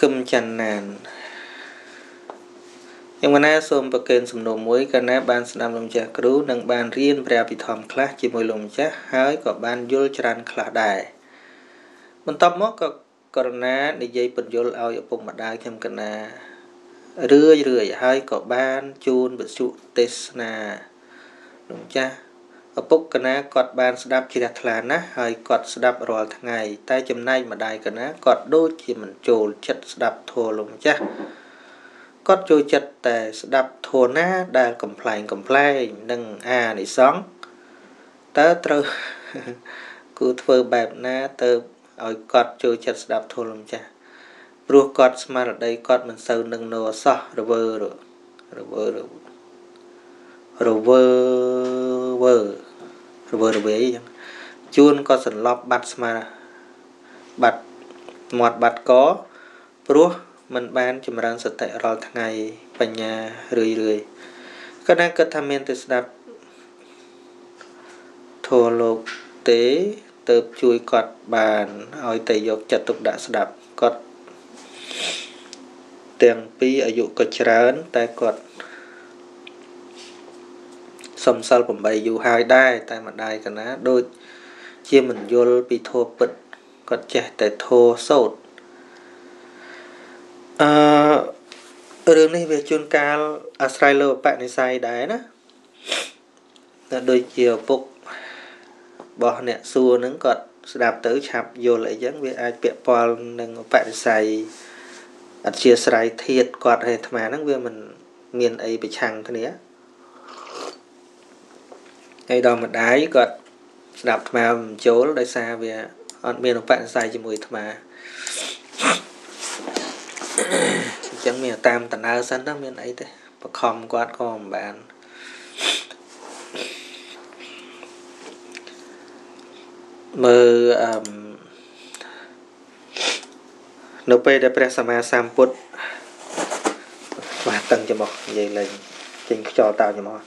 S1: គឹមច័ន្ទណានយ៉ាងណាសូមប្រកេនសំណួរមួយកាលណាបានស្ដាប់លោកម្ចាស់គ្រូនិងបានរៀនព្រះពិធម្មខ្លះជាមួយលោកម្ចាស់ហើយក៏បានយល់ច្រើនខ្លះដែរ បន្ទាប់មកក៏ករណានិយាយពន្យល់ឲ្យឪពុកម្ដាយខ្ញុំកណារឿយរឿយហើយក៏បានជូនវិសុទេសនាលោកម្ចាស់ឪពុកកណាគាត់បានស្ដាប់ជ្រះថ្លាណាស់ហើយគាត់ស្ដាប់រាល់ថ្ងៃតែចំណែកម្ដាយកណាគាត់ដូចជាមិនចូលចិត្តស្ដាប់ធម៌លោកម្ចាស់គាត់ចូលចិត្តតែស្ដាប់ធម៌ណាដែលកំ pl ែងកំ pl ែងនិងអានិសង្ឃតើត្រូវគឺធ្វើបែបណាទៅ ឲ្យគាត់ចូលចិត្តស្ដាប់ធម៌លោកម្ចាស់ព្រោះគាត់ស្មារតីគាត់មិនសូវនឹងនោសោះរវើរវើររវើវើរវើរវេអញ្ចឹងជួនក៏សន្លប់បាត់ស្មាបាត់មាត់បាត់កព្រោះมันបានចម្រើនសតិរាល់ថ្ងៃបញ្ញារឿយរឿយក៏ណាគិតថាមានតែស្ដាប់ធម៌លោកទេ ទៅជួយគាត់បានឲ្យតែយកចិត្តទុកដាក់ស្ដាប់គាត់ទាំងពីរអាយុក៏ច្រើន តែគាត់សំសិល8យូរហើយដែរតែម្ដាយកណាដូចជាមិនយល់ពីធម៌ពិតគាត់ចេះតែធម៌សោតអឺរឿងនេះវាជួនកាលអាស្រ័យលើបនិស័យដែរណាតែដូចជាឪពុក របស់អ្នកសួរហ្នឹងគាត់ស្ដាប់ទៅឆាប់យល់អីចឹងវាអាចពាក់ព័ន្ធនឹងបនិស័យអធិស្រ័យធាតគាត់ហើយអាត្មាហ្នឹងវាមិនមានអីប្រឆាំងគ្នាហើយដល់ម្ដាយគាត់ស្ដាប់អាត្មាមិនចូលដោយសារវាអត់មានឧបនិស្ស័យជាមួយអាត្មាអញ្ចឹងមានតាមតណើសិនទៅមានអីទេបខំគាត់ក៏មិនបាន មើលអឺនៅពេលដែលព្រះសម្មាសម្ពុទ្ធបាទតឹងច្រមុះនិយាយលេងចេញខ្យល់តោច្រមុះ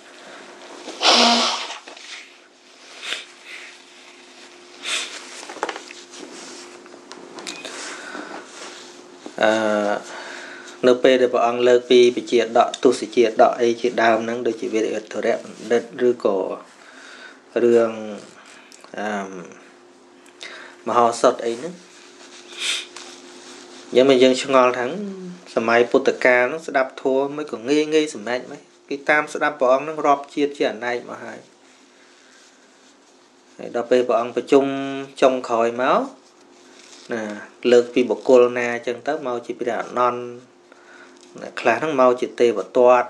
S1: អឺនៅពេលដែលព្រះអង្គលើកពីពជាដកទុសជាដកអីជាដើមហ្នឹងដូចជាវិរិយធរៈបណ្ឌិតឬក៏រឿងអឺ មហោសតអីហ្នឹងយ៉ាងមកយើងឆ្ងល់ថាសម័យពុទ្ធកាលហ្នឹងស្ដាប់ធម៌មិនក៏ងាយងាយសម្រេចមិនគេតាមស្ដាប់ព្រះអង្គហ្នឹងរាប់ជាតិជាអណែកមកហើយហើយដល់ពេលព្រះអង្គប្រជុំចុងក្រោយមកណាលើកពីបុគ្គលណាអញ្ចឹងទៅមកជាព្រះអនន្តខ្លះហ្នឹងមកជាទេវទត្ត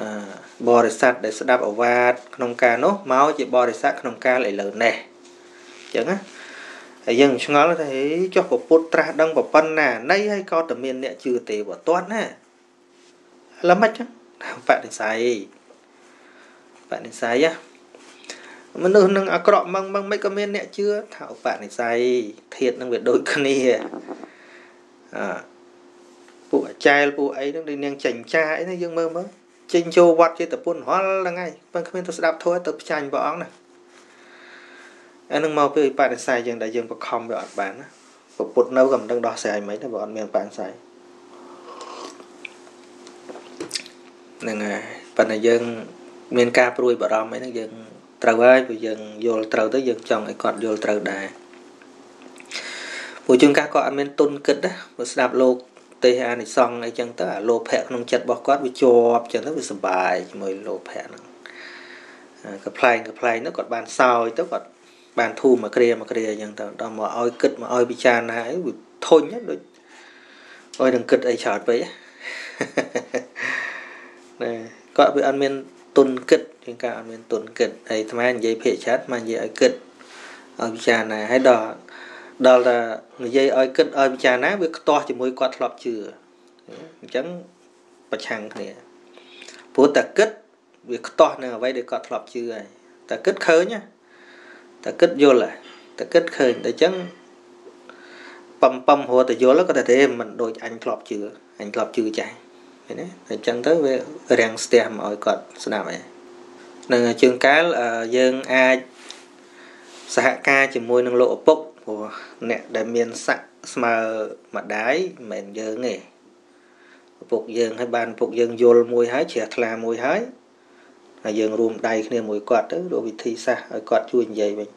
S1: អឺបរិស័ទដែលស្ដាប់អវាទក្នុងការនោះមកជាបរិស័ទក្នុងកាលឥឡូវនេះអញ្ចឹងណាហើយយើងឆ្ងល់ថាហេចុះពុទ្ធត្រាស់ដឹងប្រប៉ុណ្ណានៃហើយក៏តែមានអ្នកជឿទេវទត្តណាល្មិចចឹងបដិស័យបដិស័យណាមនុស្សនឹងអាក្រក់ម៉ងម៉ងមិនក៏មានអ្នកជឿថាឧបនិស្ស័យធាតនឹងវាដូចគ្នាអពួកអាចារ្យពួកអីហ្នឹងដូចនាងចិញ្ចាអីហ្នឹងយើងមើលមើលចេញចូលវត្តចេតពុនហល់ហ្នឹងហើយប៉ុន្តែគ្មានទៅស្ដាប់ធម៌ទៅផ្ចាញ់ព្រះអង្គណា អានឹងមកពីបដិស័យយើងដែលយើងបខំវាអត់បានណាពុទ្ធនៅក៏មិនដឹងដោះស្រាយមិនទេបើអត់មានបដិស័យហ្នឹងហើយប៉ុន្តែយើង មានការព្រួយបារម្ភអីហ្នឹងយើងត្រូវហើយព្រោះយើងយល់ត្រូវទៅយើងចង់ឲ្យគាត់យល់ត្រូវដែរព្រោះជួនកាលគាត់អត់មានទុនគិតណាព្រោះស្ដាប់លោកទេអានិសង្ឃអីចឹងទៅអាលោភៈក្នុងចិត្តរបស់គាត់វាជាប់ចឹងទៅវាសុបាយជាមួយលោភៈហ្នឹងកំ pl ែងកំ pl ែងទៅគាត់បានសោយទៅគាត់ បានធូរមកគ្រាមកគ្រាអញ្ចឹងទៅដល់មកឲ្យគិតមកឲ្យពិចារណាអីវាធុញដូចឲ្យនឹងគិតអីច្រើនពេកណែគាត់វាអត់មានទុនគិតជាងការអត់មានទុនគិតហើយអាត្មានិយាយភាកច្រើនមកនិយាយឲ្យគិតឲ្យពិចារណាហើយដល់ដល់តែនិយាយឲ្យគិតឲ្យពិចារណាវាខ្ទាស់ជាមួយគាត់ធ្លាប់ជឿអញ្ចឹងប្រឆាំងគ្នាព្រោះតែគិតវាខ្ទាស់នឹងអ្វីដែលគាត់ធ្លាប់ជឿហើយតែគិតឃើញ តែគិតយល់តែគិតឃើញតែអញ្ចឹងបំបំហួរទៅយល់ក៏តែទេមិនដូចអញធ្លាប់ជឿអញធ្លាប់ជឿចាស់ឃើញទេអញ្ចឹងទៅវារាំងស្ទះមកឲ្យគាត់ស្ដាប់ឯងនឹងជើងកាលយើងអាចសហការជាមួយនឹងលោកឪពុកព្រោះអ្នកដែលមានស័ក្តិស្មើម្ដាយមិនមែនយើងទេឪពុកយើងឲ្យបានឪពុកយើងយល់មួយហើយជ្រះថ្លាមួយហើយ ហើយយើងរួមដៃគ្នាមួយគាត់ទៅរកវិធីសាស្ត្រឲ្យគាត់ជួយនិយាយវិញ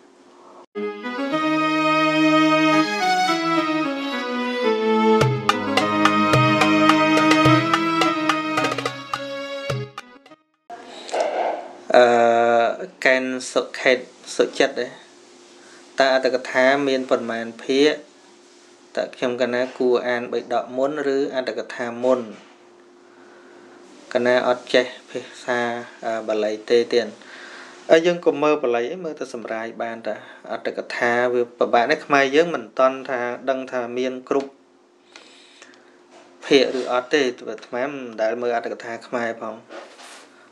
S1: អឺកែនសុខេតសុចិត្តទេតើអត្តកថាមានប៉ុន្មានភាគតើខ្ញុំកណាគួរអានបិដកមុន ឬអត្តកថាមុនកណាអត់ចេះ ភាសាបាលីទេទៀតហើយយើងក៏មើលបាលីឯងមើលទៅសម្រាយបានតាអត្តកថាវាពិបាកនេះខ្មែរយើងមិនតន់ថាដឹងថាមានគ្រប់ភាគឬអត់ទេអាត្មាមិនដែលមើលអត្តកថាខ្មែរផង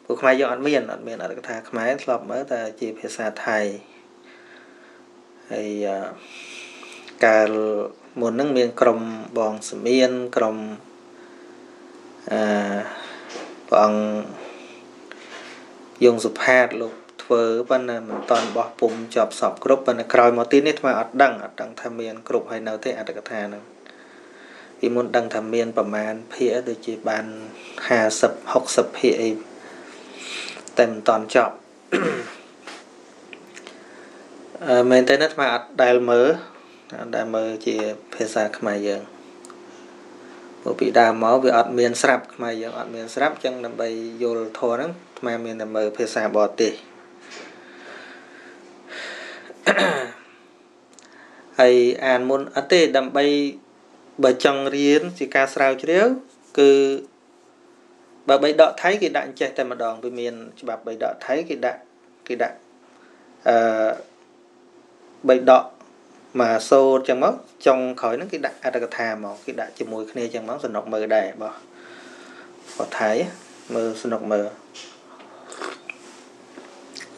S1: ពួកខ្មែរយើងអត់មានអត់មានអត្ថកថាខ្មែរធ្លាប់មើលតែជាភាសាថៃហើយកាលមុនហ្នឹងមានក្រុមបងសមៀនក្រុមអឺព្រះអង្គ យងសុផាតលោកធ្វើប៉ុន្តែមិនតន់បោះពុំជាប់សពគ្រប់ប៉ុន្តែក្រោយមកទៀតនេះថ្មអត់ដឹងអត់ដឹងថាមានគ្រប់ហើយនៅទេអត្តកថាហ្នឹងពីមុនដឹងថាមានប្រមាណភាគដូចជាបាន50 60ភាគអីតែមិនតន់ចប់អឺមែនតើថ្មអត់ដែលមើលអត់ដែលមើលជាភាសាខ្មែរយើងព្រោះពីដើមមកវាអត់មានស្រាប់ខ្មែរយើងអត់មានស្រាប់ចឹងដើម្បីយល់ធម៌ហ្នឹង ខ្មែរមានតែមើលភាសាបរទេសហើយអានមុនអត់ទេដើម្បីបើចង់រៀនជាការស្រាវជ្រាវគឺបើបីដកថៃគេដាក់អញ្ចេះតែម្ដងវាមានច្បាប់បីដកថៃគេដាក់គេដាក់អឺបីដកមកសូត្រចឹងមកចុងក្រោយហ្នឹងគេដាក់អត្តកថាមកគេដាក់ជាមួយគ្នាចឹងមកសនុកមើលដែរបោះបោះថៃមើលសនុកមើល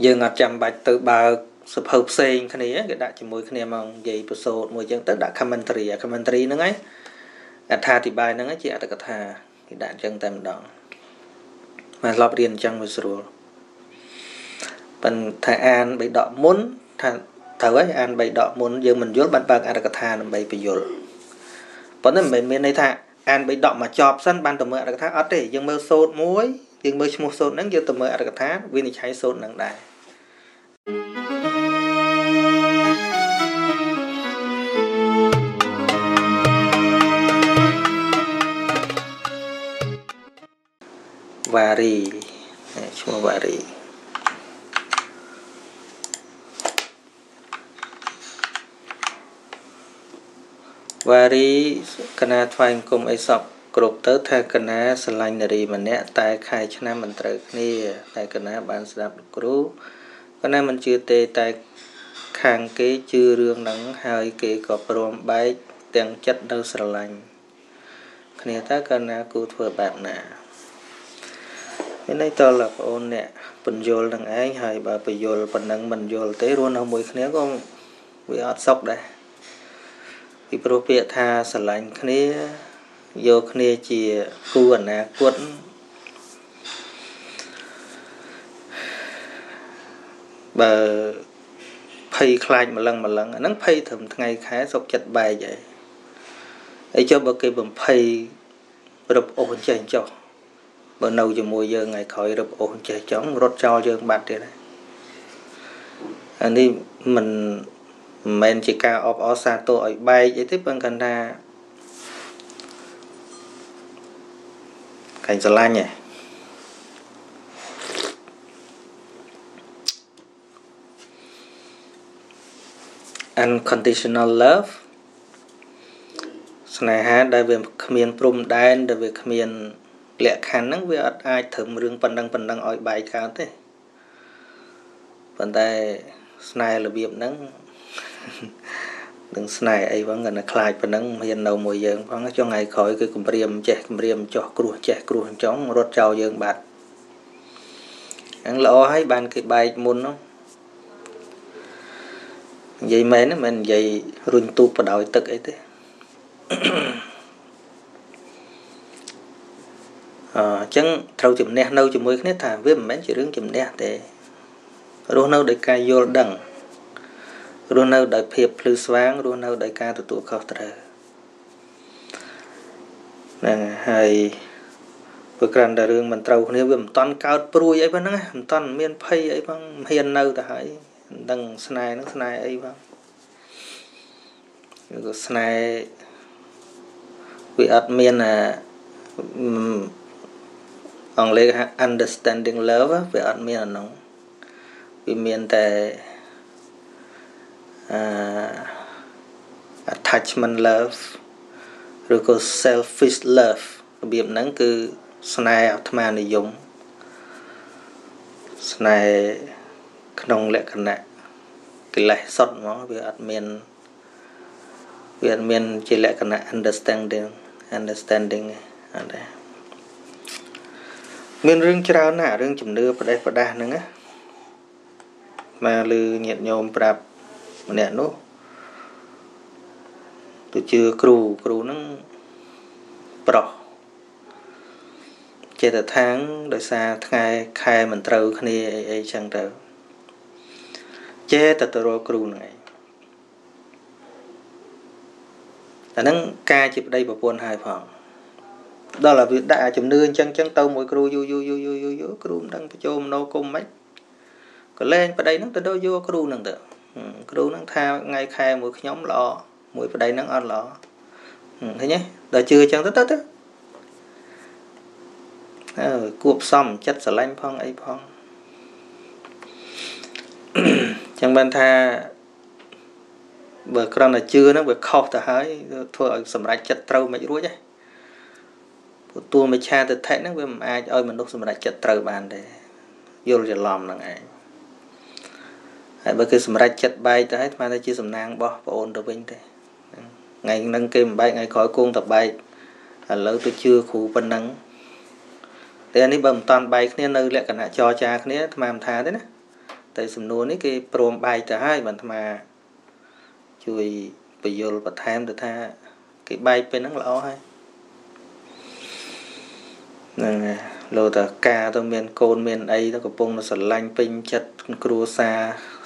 S1: យើងអត់ចាំបាច់ទៅបើកសភៅផ្សេងគ្នាគេដាក់ជាមួយគ្នាមកនិយាយប្រសូតមួយចឹងទៅដាក់ commentary commentary ហ្នឹងឯងអត្ថាធិប្បាយហ្នឹងជាអត្ថកថាគេដាក់ចឹងតែម្ដងមកធ្លាប់រៀនអញ្ចឹងវាស្រួលប៉ុន្តែអានបីដកមុនថាត្រូវហើយអានបីដកមុនយើងមិនយល់បានបើកអត្ថកថាដើម្បីបញ្យល់ប៉ុន្តែមិនមែនមានន័យថាអានបីដកមកចប់សិនបានទៅមើលអត្ថកថាអត់ទេយើងមើលសូត្រមួយ យើងមើលឈ្មោះសូត្រហ្នឹងយើងទៅមើលអត្ថកថាវិនិច្ឆ័យសូត្រហ្នឹងដែរវ៉ារីឈ្មោះវ៉ារីវ៉ារីកណាថ្វាយអង្គមអីសព គ្រប់ទៅថាកណាស្រឡាញ់នារីម្នាក់តែខែឆ្នាំមិនត្រូវគ្នា តែកណាបានស្ដាប់គ្រូកណាមិនជឿទេតែខាងគេជឿរឿងហ្នឹងហើយគេក៏ព្រមបែកទាំងចិត្តនៅស្រឡាញ់គ្នាតើកណាគូធ្វើបែបណាមានន័យតើបងប្អូនអ្នកបញ្យលនឹងឯងហើយបើបញ្យលប៉ុណ្ណឹងមិនយល់ទេរស់នៅមួយគ្នាក៏វាអត់សុខដែរពីព្រោះពាក្យថាស្រឡាញ់គ្នា យកគ្នាជាគូអនាគតបើភ័យខ្លាចម្លឹងម្លឹងអាហ្នឹងភ័យត្រឹមថ្ងៃខែសុកចិត្តបែកហើយហើយចុះបើគេបំភ័យរឹបអូសចេះចុះបើនៅជាមួយយើងថ្ងៃក្រោយរឹបអូសចេះចង់រត់ចោលយើងបាត់ទៀតហើយអានេះមិនមិនមែនជាការអបអរសាទរឲ្យបែកអីទេប៉ុន្តែគាត់ថា កែងស្រឡាញ់ឯង unconditional love ស្នេហាដែលវាគ្មានព្រំដែនដែលវាគ្មានលក្ខខណ្ឌហ្នឹងវាអត់អាចត្រឹមរឿងប៉ុណ្ណឹងប៉ុណ្ណឹងឲ្យបែកកើតទេប៉ុន្តែស្នេហ៍របៀបហ្នឹង នឹងស្នេហ៍អីផងគាត់នៅខ្លាចប៉ុណ្ណឹងមាននៅមួយយើងផងចុងថ្ងៃក្រោយគឺគម្រាមចេះគម្រាមចោះគ្រោះចេះគ្រោះចង់រត់ចោលយើងបាត់ហ្នឹងល្អហើយបានគេបែកមុននោះនិយាយមែនមិននិយាយរុញទូបបដោយទឹកអីទេអញ្ចឹងត្រូវជំនះនៅជាមួយគ្នាថាវាមិនមែនជារឿងជំនះទេរស់នៅដោយការយល់ដឹង រស់នៅដោយភាពភ្លឺស្វាងរស់នៅដោយការទទួលខុសត្រូវហ្នឹងហើយព្រោះក្រាន់តែរឿងមិនត្រូវគ្នាវាមិនតន់កើតព្រួយអីប៉ុណ្ណឹងមិនតន់មានភ័យអីផងហ៊ាននៅទៅហើយមិនដឹងស្នេហ៍ហ្នឹងស្នេហ៍អីផងគឺស្នេហ៍វាអត់មានអាអង់គ្លេសហៅ understanding love វាអត់មានអានោះវាមានតែអឺ attachment love ឬក៏ selfish love របៀបហ្នឹងគឺស្នេហ៍អាត្មានិយមស្នេហ៍ក្នុងលក្ខណៈកិលេសសុទ្ធហ្មងវាអត់មានវាអត់មានជាលក្ខណៈ understanding understanding អត់ទេមានរឿងច្រើនណាស់រឿងជំនឿប្រទេសប្រដាស់ហ្នឹងណាមកលឺញាតញោមប្រាប់ ម្នាក់នោះទៅជឿគ្រូគ្រូហ្នឹងប្រុសចេតថាងដោយសារថ្ងៃខែមិនត្រូវគ្នាអីអីចឹងទៅចេតទៅរកគ្រូហ្នឹងឯងអាហ្នឹងការជាប្តីប្រពន្ធហើយផងដល់ឲ្យវាដាក់ជំនឿអញ្ចឹងអញ្ចឹងទៅមួយគ្រូយូរយូរយូរយូរយូរយូរគ្រូមិនដឹងបញ្ចូលមនោគមមិនក៏លែងប្តីហ្នឹងទៅដល់យកគ្រូហ្នឹងទៅ គ្រូហ្នឹងថាថ្ងៃខែមួយខ្ញុំល្អមួយប្តីហ្នឹងអត់ល្អឃើញទេដល់ជឿអញ្ចឹងទៅទៅទៅអើគួបសំចិត្តស្រឡាញ់ផងអីផងចឹងបានថាបើគ្រាន់តែជឿហ្នឹងវាខុសទៅហើយធ្វើឲ្យសម្រេចចិត្តត្រូវមិនរួចទេព្រោះតួមិឆាទិដ្ឋិហ្នឹងវាមិនអាចឲ្យមនុស្សសម្រេចចិត្តត្រូវបានទេយល់ច្រឡំហ្នឹងឯង ហើយបើគេសម្រេចចិត្តបែកទៅហើយស្មានតែជាសំណាងរបស់ប្អូនទៅវិញទេថ្ងៃហ្នឹងគេមិនបែកថ្ងៃក្រោយគង់តែបែកឥឡូវទៅជឿគ្រូប៉ុណ្ណឹងតែនេះបើមិនតាន់បែកគ្នានៅលក្ខណៈចរចាគ្នាអាត្មាមិនថាទេណាតែសំណួរនេះគេព្រមបែកទៅហើយបានអាត្មាជួយបញ្យលបន្ថែមទៅថាគេបែកពេលហ្នឹងល្អហើយហ្នឹងលោតការទៅមានកូនមានអីទៅកំពុងទៅស្រឡាញ់ពេញចិត្តគ្រួសារ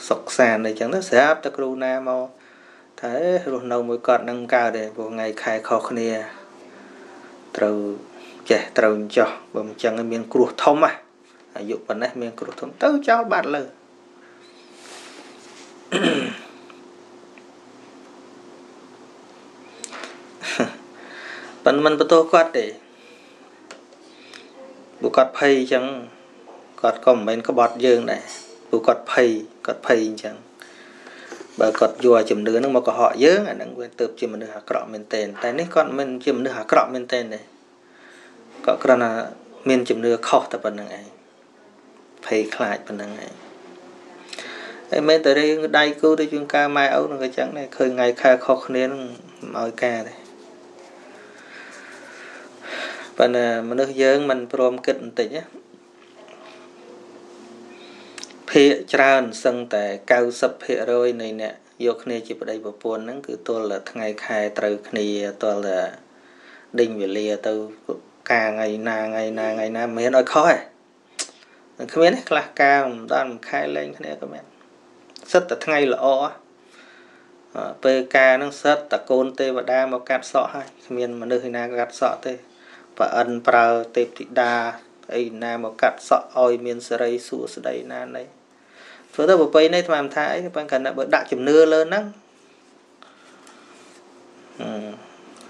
S1: សុខសានអីចឹងទៅស្រាប់តែគ្រូណាមកថារស់នៅមួយគាត់នឹងកើតទេព្រោះថ្ងៃខែខុសគ្នាត្រូវចេះត្រូវចោះបើមិនចឹងមានគ្រោះធំណាអាយុប៉ុណ្ណេះមានគ្រោះធំទៅចោលបាត់លើប៉ុន្តែមិនបន្ទោសគាត់ទេព្រោះគាត់ភ័យអញ្ចឹងគាត់ក៏មិនមែនក្បត់យើងដែរ ព្រោះគាត់ភ័យគាត់ភ័យអញ្ចឹងបើគាត់យកជំនឿហ្នឹងមកកុហកយើងអាហ្នឹងវាទៅជាមនុស្សអាក្រក់មែនទែនតែនេះគាត់មិនជាមនុស្សអាក្រក់មែនទែនទេគាត់គ្រាន់តែមានជំនឿខុសតែប៉ុណ្្នឹងឯងភ័យខ្លាចប៉ុណ្្នឹងឯងហើយមែនតែរឿងដៃគូទៅជួនកាលម៉ែឪនឹងក៏ចឹងដែរឃើញថ្ងៃខែខុសគ្នានឹងឲ្យការដែរប៉ុន្តែមនុស្សយើងមិនព្រមគិតបន្តិចណា ភាកច្រើនសឹងតែ90%នៃអ្នកយកគ្នាជាប្តីប្រពន្ធហ្នឹងគឺទល់តែថ្ងៃខែត្រូវគ្នាទល់តែដេញវេលាទៅការថ្ងៃណាថ្ងៃណាថ្ងៃណាមិនមានឲ្យខុសទេគ្មានទេខ្លះការមិនដល់មួយខែលេងគ្នាក៏មានសិតតែថ្ងៃល្អពេលការនឹងសិតតកូនទេវតាមកកាត់សក់ហើយគ្មានមនុស្សឯណាកាត់សក់ទេប្រអិនប្រើទេពធីតាអីណាមកកាត់សក់ឲ្យមានសេរីសួស្តីណាណី ធ្វើទៅប្រពៃនេះថ្មថាអីប៉ុន្តែបើដាក់ជំនឿលើហ្នឹង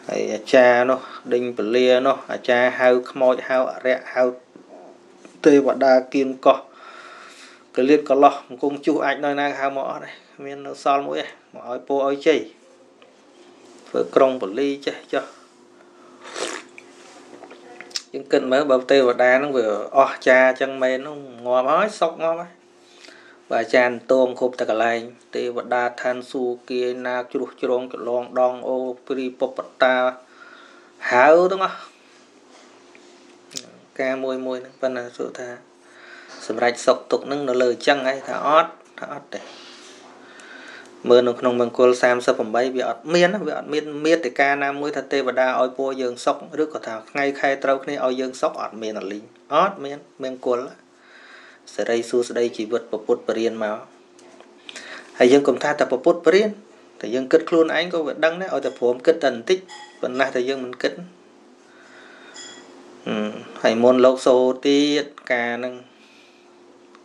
S1: ហើយអាចារ្យនោះដេញពលានោះអាចារ្យហៅខ្មោចហៅអរិយហៅទេវតាគៀនកោះកលៀតកលោះអង្គងជុះអាចនៅណាហៅមកអត់ទេមាននៅសល់មួយឯងមកឲ្យពោឲ្យជ័យធ្វើក្រុងបលីចេះចុះយើងគិតមើលបើទេវតាហ្នឹងវាអស់ចាចឹងមែនហ្នឹងងាប់ហើយសុកងាប់ហើយ បើអាចារ្យតងគ្រប់តែកន្លែងទេវតាឋានសួគ៌គាយណាជ្រុះជ្រងចលងដងអូព្រីពពតាហៅទាំងអស់ការមួយមួយហ្នឹងប៉ុន្តែសួរថាសម្រាប់សុកទុកហ្នឹងនៅលើអញ្ចឹងហើយថាអត់ថាអត់ទេមើលនៅក្នុងមង្គល38វាអត់មានវាអត់មានមេតិកាណាមួយថាទេវតាឲ្យពរយើងសុខឬក៏ថាថ្ងៃខែត្រូវគ្នាឲ្យយើងសុខអត់មានអលីងអត់មានមង្គល សេរីសួស្តីជីវិតពពុទ្ធបរិញ្ញាមកហើយយើងកុំថាតែពពុទ្ធបរិញ្ញាតែយើងគិតខ្លួនឯងក៏វាដឹងដែរឲ្យតែព្រមគិតតែបន្តិចប៉ុន្តែតែយើងមិនគិតហើយមុនលោកសូទៀតការនឹង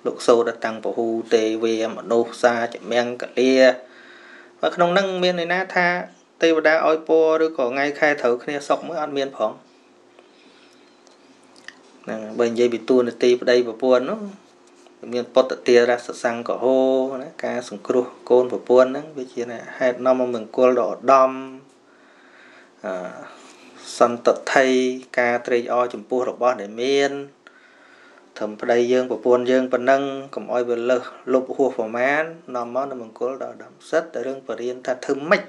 S1: លោកសូតតាំងពហូទេវាមនុស្សសាចម្រាំងកលាបើក្នុងនឹងមាននរណាថាទេវតាឲ្យពរឬក៏ថ្ងៃខែត្រូវគ្នាសុកមួយអត់មានផងហ្នឹងបើនិយាយពីតួនាទីប្តីប្រពន្ធនោះ មានពុទ្ធទារសសង្កហោណាការសង្គ្រោះកូនប្រពន្ធហ្នឹងវាជាហេតុនាំមកមង្គលដ៏ឧត្តមអសន្តថ័យការត្រេកអរចំពោះរបស់ដែលមានត្រឹមប្តីយើងប្រពន្ធយើងប៉ុណ្ណឹងកុំអោយវាលើសលុបហួសប្រមាណនាំមកនៅមង្គលដល់ដំសិតតែរឿងបរិញ្ញាថាធ្វើម៉េច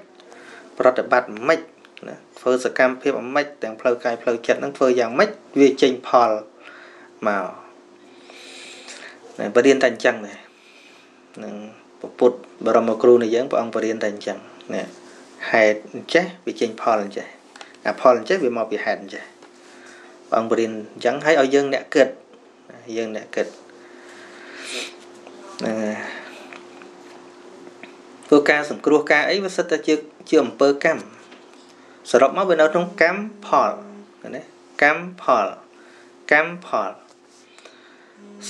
S1: ប្រតិបត្តិម៉េចណាធ្វើសកម្មភាពម៉េចទាំងផ្លូវកាយផ្លូវចិត្តនឹងធ្វើយ៉ាងម៉េចវាចេញផលមក បរៀនតែអញ្ចឹងដែរនឹងពុទ្ធបរមគ្រូនៃយើងព្រះអង្គបរៀនតែអញ្ចឹងនេះហេតុអញ្ចេះវាចេញផលអញ្ចេះអាផលអញ្ចេះវាមកពីហេតុអញ្ចេះព្រះអង្គបរៀនអញ្ចឹងឲ្យឲ្យយើងអ្នកគិតយើងអ្នកគិតហ្នឹងព្រោះការសង្គ្រោះការអីវាសិតតែជាជាអំពើកម្មសរុបមកវានៅក្នុងកម្មផលណាកម្មផលកម្មផល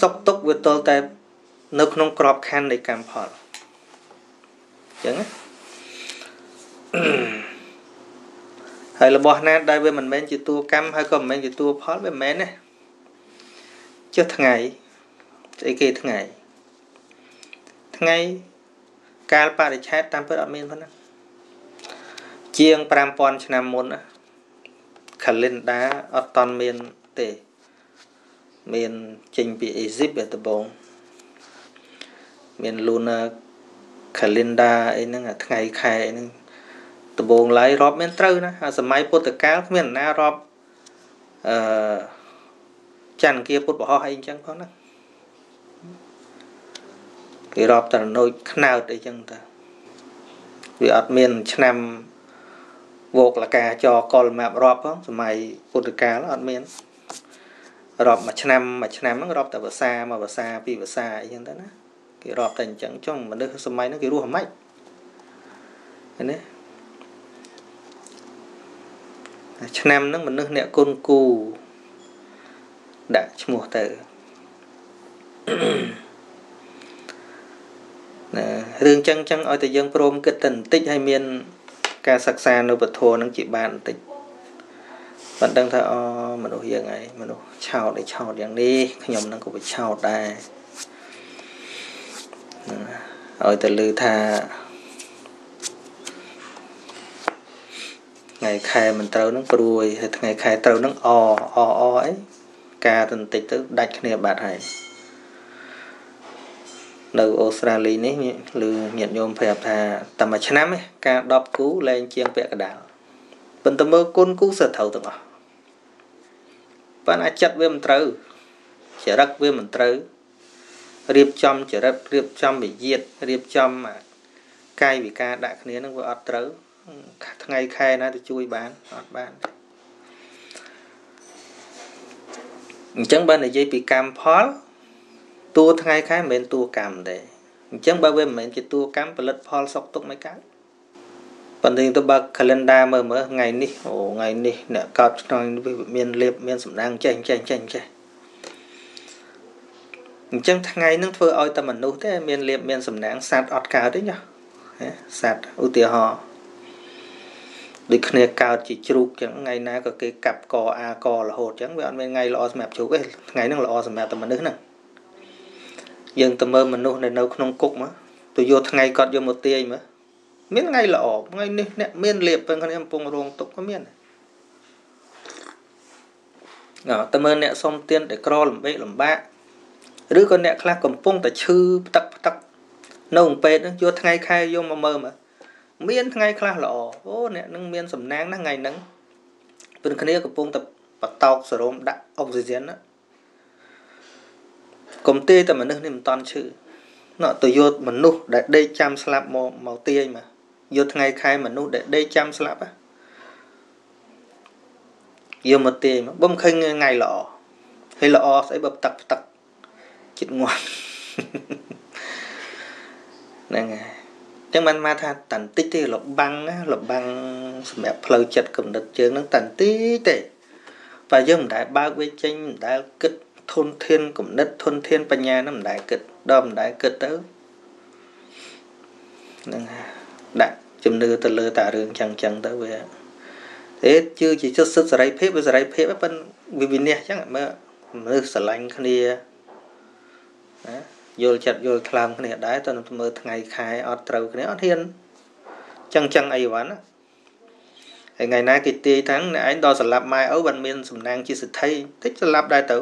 S1: សុខទុក្ខវាទល់តែនៅក្នុងក្របខ័ណ្ឌនៃកម្មផលអញ្ចឹងណាហើយរបស់ណាដែលវាមិនមែនជាតួកម្មហើយក៏មិនមែនជាតួផលវាមិនមែនណាចុះថ្ងៃស្អីគេថ្ងៃថ្ងៃកាលបរិច្ឆេទតាមពិតអត់មានប៉ុណ្ណាជាង5000ឆ្នាំមុនណា calendar អត់តន់មានទេ មានចេញពីអេស៊ីបឯដំបងមាន lunar calendar អីហ្នឹងថ្ងៃខែអីហ្នឹងដំបងឡើយរាប់មានត្រូវណាសម័យពុទ្ធកាលគ្មានណារាប់អឺចន្ទគាពុទ្ធបរោះអីអញ្ចឹងផងណាគេរាប់តែណូចខ្នើតអីចឹងតាវាអត់មានឆ្នាំវោកលកាចកលម៉ាប់រាប់ផងសម័យពុទ្ធកាលអត់មាន រាប់មួយឆ្នាំមួយឆ្នាំហ្នឹងរាប់តែភាសាមួយភាសាពីរភាសាអីចឹងទៅណាគេរាប់តែអញ្ចឹងចុងមនុស្សសម័យហ្នឹងគេរស់ហ្មងឃើញទេឆ្នាំហ្នឹងមនុស្សអ្នកគុណគូដាក់ឈ្មោះទៅណារឿងចឹងចឹងឲ្យតែយើងព្រមគិតតែបន្តិចឲ្យមាន ការសិក្សានៅពធនឹងជាបានបន្តិច មិនដឹងថាអមនុស្សយើងឯងមនុស្សឆោតឯឆោតយ៉ាងនេះខ្ញុំនឹងក៏បិឆោតដែរឲ្យតែឮថាថ្ងៃខែមិនត្រូវនឹងព្រួយហើយថ្ងៃខែត្រូវនឹងអអអអីការទៅបន្តិចទៅដាច់គ្នាបាត់ហើយនៅអូស្ត្រាលីនេះឬញាតិញោមប្រាប់ថាតែមួយឆ្នាំឯងការ10គូលែងជាងពាក់កដាល ប៉ុន្តែមើលគុណគូសើត្រូវទាំងអស់ប៉ុន្តែចិត្តវាមិនត្រូវចរិតវាមិនត្រូវរៀបចំចរិតរៀបចំវិយាតរៀបចំកាយវិការដាក់គ្នានឹងវាអត់ត្រូវថ្ងៃខែណាទៅជួយបានអត់បានអញ្ចឹងបើនិយាយពីកម្មផលតួថ្ងៃខែមិនមែនតួកម្មទេអញ្ចឹងបើវាមិនមែនជាតួកម្មផលិតផលសុខទុក្ខមិនកើត ប៉ុន្តែទៅបើ calendar មើលមើលថ្ងៃនេះអូថ្ងៃនេះអ្នកកោតឆ្នងវាមានលៀបមានសម្ដាងចេះចេះចេះចេះអញ្ចឹងថ្ងៃហ្នឹងធ្វើឲ្យតែមនុស្សទេមានលៀបមានសម្ដាងសត្វអត់កើតទេញ៉ាសត្វឧទាហរណ៍ដូចគ្នាកើតជាជ្រូកចឹងថ្ងៃណាក៏គេកាប់កអាករហូតចឹងវាអត់មានថ្ងៃល្អសម្រាប់ជ្រូកទេថ្ងៃហ្នឹងល្អសម្រាប់តែមនុស្សហ្នឹងយើងទៅមើលមនុស្សនៅនៅក្នុងគុកមកទៅយកថ្ងៃគាត់យកមកទាយមើល មានថ្ងៃល្អថ្ងៃនេះអ្នកមានលៀបពឹងគ្នាកំពុងរងទុកក៏មានណាតែមើលអ្នកសុំទានដែលក្រលំបេកលំបាកឬក៏អ្នកខ្លះកំពុងតែឈឺផ្ទឹកផ្ទឹកនៅពេទ្យហ្នឹងយកថ្ងៃខែយកមកមើលមើលមានថ្ងៃខ្លះល្អអូអ្នកនឹងមានសំណាងណាថ្ងៃហ្នឹងព្រឹងគ្នាកំពុងតែបតោកសរោមដាក់អុកស៊ីហ្សែនណាកុំទាយតែមនុស្សនេះមិនតន់ឈឺណោះទៅយកមនុស្សដែលដេកចាំស្លាប់មកមកទាយមក យកថ្ងៃខែមនុស្សដែលដេកចាំស្លាប់ហ៎យកមកទាយមកបំឃើញថ្ងៃល្អហើយល្អស្អីបើផ្ទឹកផ្ទឹកចិត្តងាប់ហ្នឹងហើយចឹងបានមកថាតន្តិចទេលបាំងលបាំងសម្រាប់ផ្លូវចិត្តគំនិតជើងហ្នឹងតន្តិចទេបើយើងមិនដែលបើកវាចេញមិនដែលគិតធនធានគំនិតធនធានបញ្ញាហ្នឹងមិនដែលគិតដល់មិនដែលគិតទៅហ្នឹងដាក់ ជំនឿទៅលើតារឿងចឹងចឹងទៅវាអេជឿជាចិត្តសិទ្ធសេរីភាពវាសេរីភាពប៉ុន្តែវាវិនិច្ឆ័យចឹងមើលមនុស្សស្រឡាញ់គ្នាណាយល់ចិត្តយល់ខ្លាំគ្នាដែរតើមើលថ្ងៃខែអត់ត្រូវគ្នាអត់ហ៊ានចឹងចឹងអីវ៉ាន់ណាហើយថ្ងៃណាគេទាយថាំងអ្នកឯងដល់ស្លាប់ម៉ែឪបានមានសំណាងជាសិទ្ធិតិចស្លាប់ដែរទៅ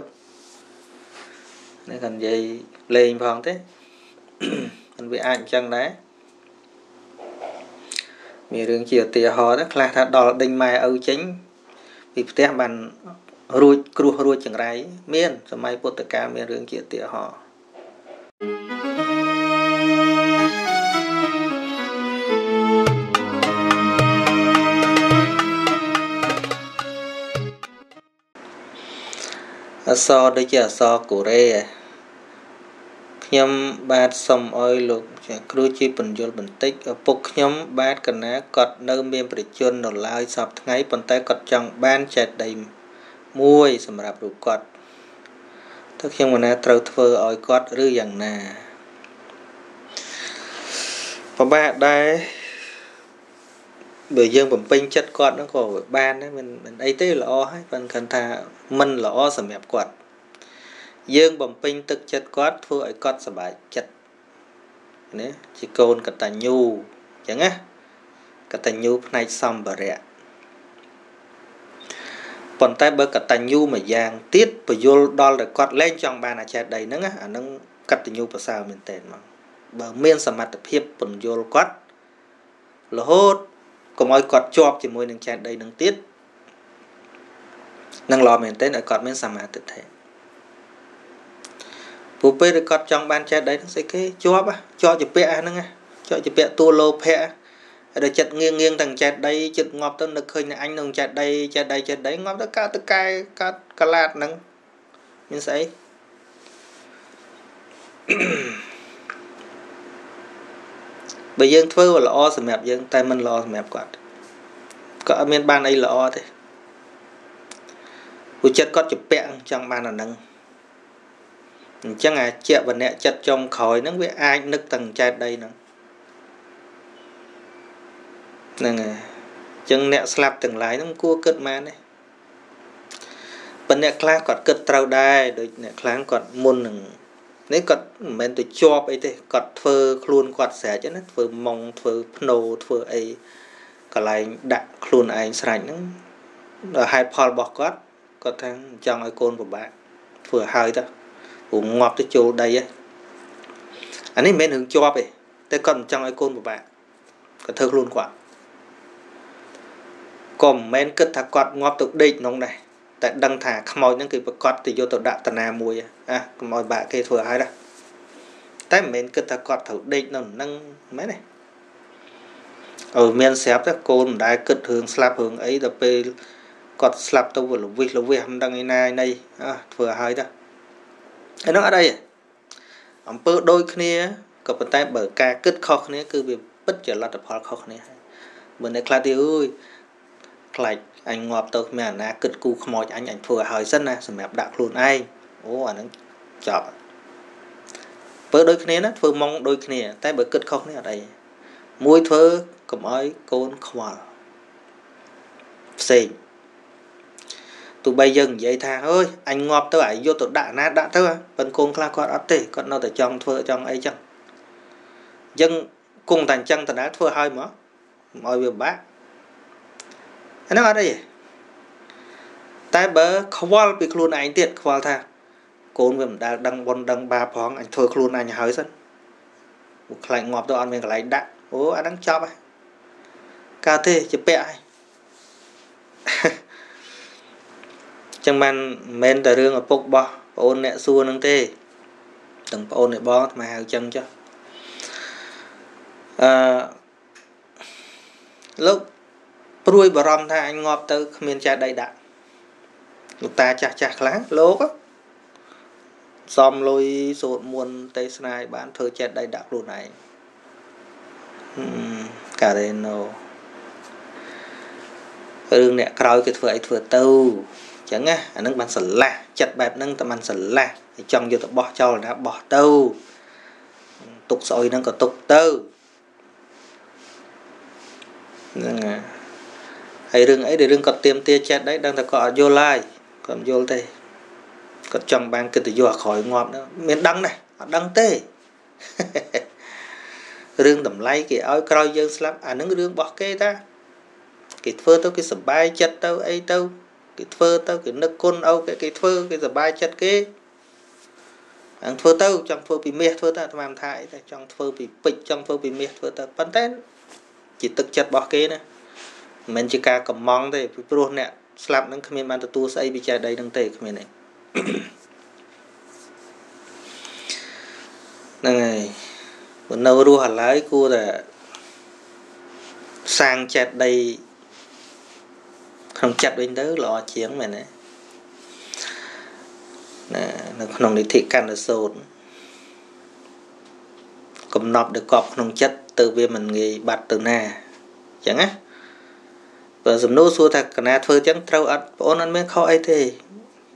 S1: នេះគាត់និយាយលេងផងទេมันវាអាចអញ្ចឹងដែរ មានរឿងជាឧទាហរណ៍ទៅខ្លះថាដល់ដេញម៉ែឪចេញពីផ្ទះបានរួចគ្រោះរួចចង្រៃមាន សម័យពុទ្ធកាលមានរឿងជាឧទាហរណ៍អសរដូចជាអសរកូរ៉េខ្ញុំបាទសុំអោយលោកចា គ្រូជាបញ្យលបន្តិចឪពុកខ្ញុំបាទកណាគាត់នៅមានប្រជជននៅឡើយសពថ្ងៃប៉ុន្តែគាត់ចង់បានចេតដីមួយសម្រាប់រូបគាត់តើខ្ញុំកណាត្រូវធ្វើឲ្យគាត់ឬយ៉ាងណាពិបាកដែរបើយើងបំពេញចិត្តគាត់ហ្នឹងក៏បានដែរមិនមិនអីទេល្អហើយប៉ុន្តែថាមិនល្អសម្រាប់គាត់យើងបំពេញទឹកចិត្តគាត់ធ្វើឲ្យគាត់សប្បាយចិត្ត ណាជាកូនកតញ្ញូអញ្ចឹងណាកតញ្ញូផ្នែកសម្ភារៈប៉ុន្តែបើកតញ្ញូមួយយ៉ាងទៀតពយល់ដល់តែគាត់លែងចង់បានអាចេតដីហ្នឹងអាហ្នឹងកតញ្ញូប្រសើរមែនតើមកបើមានសមត្ថភាពពន្យល់គាត់រហូតកុំឲ្យគាត់ជាប់ជាមួយនឹងចេតដីនឹងទៀតនឹងល្អមែនតើឲ្យគាត់មានសមាធិធិ ព្រោះពេលដែលគាត់ចង់បានចេះដីហ្នឹងស្អីគេជាប់ជាប់ជាពាក់ហ្នឹងជាប់ជាពាក់តួលោភៈហើយដល់ចិត្តងៀងងៀងទាំងចេះដីចិត្តងាប់ទៅនឹកឃើញអញនឹងចេះដីចេះដីចេះដីងាប់ទៅកើតទៅកែកើតកលាតហ្នឹងមានស្អីបើយើងធ្វើល្អសម្រាប់យើង តែមិនល្អសម្រាប់គាត់ក៏អត់មានបានអីល្អទេព្រោះចិត្តគាត់ជាពាក់ចង់បានអាហ្នឹង អញ្ចឹងអាជាវណ្ណៈចិត្តចុងក្រោយហ្នឹងវាអាចនឹកទាំងចែកដីហ្នឹងហ្នឹងហើយអញ្ចឹងអ្នកស្លាប់ទាំងឡាយហ្នឹងគួរគិតមែនទេប៉ុន្តែអ្នកខ្លះគាត់គិតត្រូវដែរដូចអ្នកខ្លះគាត់មុននឹងនេះគាត់មិនមែនទៅជាប់អីទេគាត់ធ្វើខ្លួនគាត់ស្រេចណាធ្វើម៉ងធ្វើភ្នោធ្វើអីកន្លែងដាក់ខ្លួនឯងស្រេចហ្នឹងដល់ហេតុផលរបស់គាត់គាត់ថាចង់ឲ្យកូនពិបាកធ្វើឲ្យទៅ ព្រោះងាប់ទៅចូលដីហ្នឹងអានេះមិនមែនរឿងជាប់ទេតែគាត់មិនចង់ឲ្យកូនពិបាកគាត់ធ្វើខ្លួនគាត់ក៏មិនមែនគិតថាគាត់ងាប់ទៅដេកក្នុងដែរតែដឹងថាខ្មោចហ្នឹងគឺប្រកាសទៅយកទៅដាក់តាណាមួយអាខ្មោចបាក់គេធ្វើឲ្យដែរតែមិនមែនគិតថាគាត់ត្រូវដេកនៅហ្នឹងមែនទេអឺមានស្រាប់តែកូនមិនដែលគិតរឿងស្លាប់រឿងអីដល់ពេលគាត់ស្លាប់ទៅលវិសលវិសមិនដឹងឯណាឯណីអើធ្វើឲ្យទៅ អានោះអត់អីអំពើដូចគ្នាក៏ប៉ុន្តែបើការគិតខុសគ្នាគឺវាពិតជាលទ្ធផលខុសគ្នាហើយបើអ្នកខ្លះទីអើយខ្លាចអញងាប់ទៅគ្មានអាណាគិតគូខ្មោចអញអញធ្វើឲ្យហើយសិនណាសម្រាប់ដាក់ខ្លួនឯងអូអាហ្នឹងចប់ពើដូចគ្នាណាធ្វើម៉ងដូចគ្នា តែបើគិតខុសគ្នាអត់អីមួយធ្វើកុំឲ្យកូនខ្វល់ផ្សេង ទោះបីយើងនិយាយថាអើយអញងាប់ទៅអាយកទៅដាក់ណាដាក់ទៅប៉ុនកូនខ្លះគាត់អត់ទេគាត់នៅតែចង់ធ្វើចង់អីចឹងយើងគង់តែអញ្ចឹងតើធ្វើឲ្យមកឲ្យវាបាក់អានោះអត់អីតែបើខ្វល់ពីខ្លួនឯងទៀតខ្វល់ថាកូនវាមិនដែលដឹងបុណ្យដឹងបាបផងអញធ្វើខ្លួនអញហើយសិនពួកខ្លាចងាប់ទៅអត់មានកន្លែងដាក់អូអាហ្នឹងចប់ហើយកើតទេជាពាក់ហើយ ចឹងមិនមែនតែរឿងឪពុកបោះប្អូនអ្នកសួរនឹងទេទាំងប្អូនអ្នកបងអាហៅចឹងចុះអឺលោកព្រួយបារម្ភថាអញងាប់ទៅគ្មានចាស់ដីដាក់លោកតាចាស់ចាស់ខ្លះលោកសំលុយសូត្រមន្តទេសនាឲ្យបានធ្វើចិត្តដីដាក់ខ្លួនឯងការ៉េណូរឿងអ្នកក្រោយគេធ្វើអីធ្វើទៅ ចឹងណាអានឹងបានស្រឡះចិត្តបែបហ្នឹងតែបានស្រឡះចង់យកទៅបោះចោលណាបោះទៅទុកស្អុយហ្នឹងក៏ទុកទៅហ្នឹងហើយរឿងអីដែលរឿងគាត់ទៀមទាចិត្តដែរដឹងតែគាត់អត់យល់ហើយគាត់មិនយល់ទេគាត់ចង់បានកិត្តិយសអាក្រោយងាប់ហ្នឹងមានដឹងណាអត់ដឹងទេរឿងតម្លៃគេឲ្យក្រោយយើងស្លាប់អានឹងរឿងរបស់គេតាគេធ្វើទៅគេសប្បាយចិត្តទៅអីទៅ គេធ្វើទៅគេនឹកគុណអូគេគេធ្វើគេសប្បាយចិត្តគេអញ្ធ្វើទៅចង់ធ្វើពីមាសធ្វើទៅអាត្មាមិនថាអីតែចង់ធ្វើពីពេជ្រចង់ធ្វើពីមាសធ្វើទៅប៉ុន្តែជាទឹកចិត្តរបស់គេណាមិនមែនជាការកំងទេពីព្រោះអ្នកស្លាប់នឹងគ្មានបានទទួលស្អីពីចេតិយនឹងទេគ្មានទេហ្នឹងហើយនៅរស់ឥឡូវគួរតែសាងចេតិយ ក្នុងចិត្តវិញទៅល្អជាងមែនទេណានៅក្នុងនិធិកណ្ដសោតកំណប់ដែលកប់ក្នុងចិត្តទៅវាមិនងាយបាត់ទៅណាអញ្ចឹងណាបើសំណួរសួរថាកណាធ្វើអញ្ចឹងត្រូវអត់បងអូនអត់មានខុសអីទេ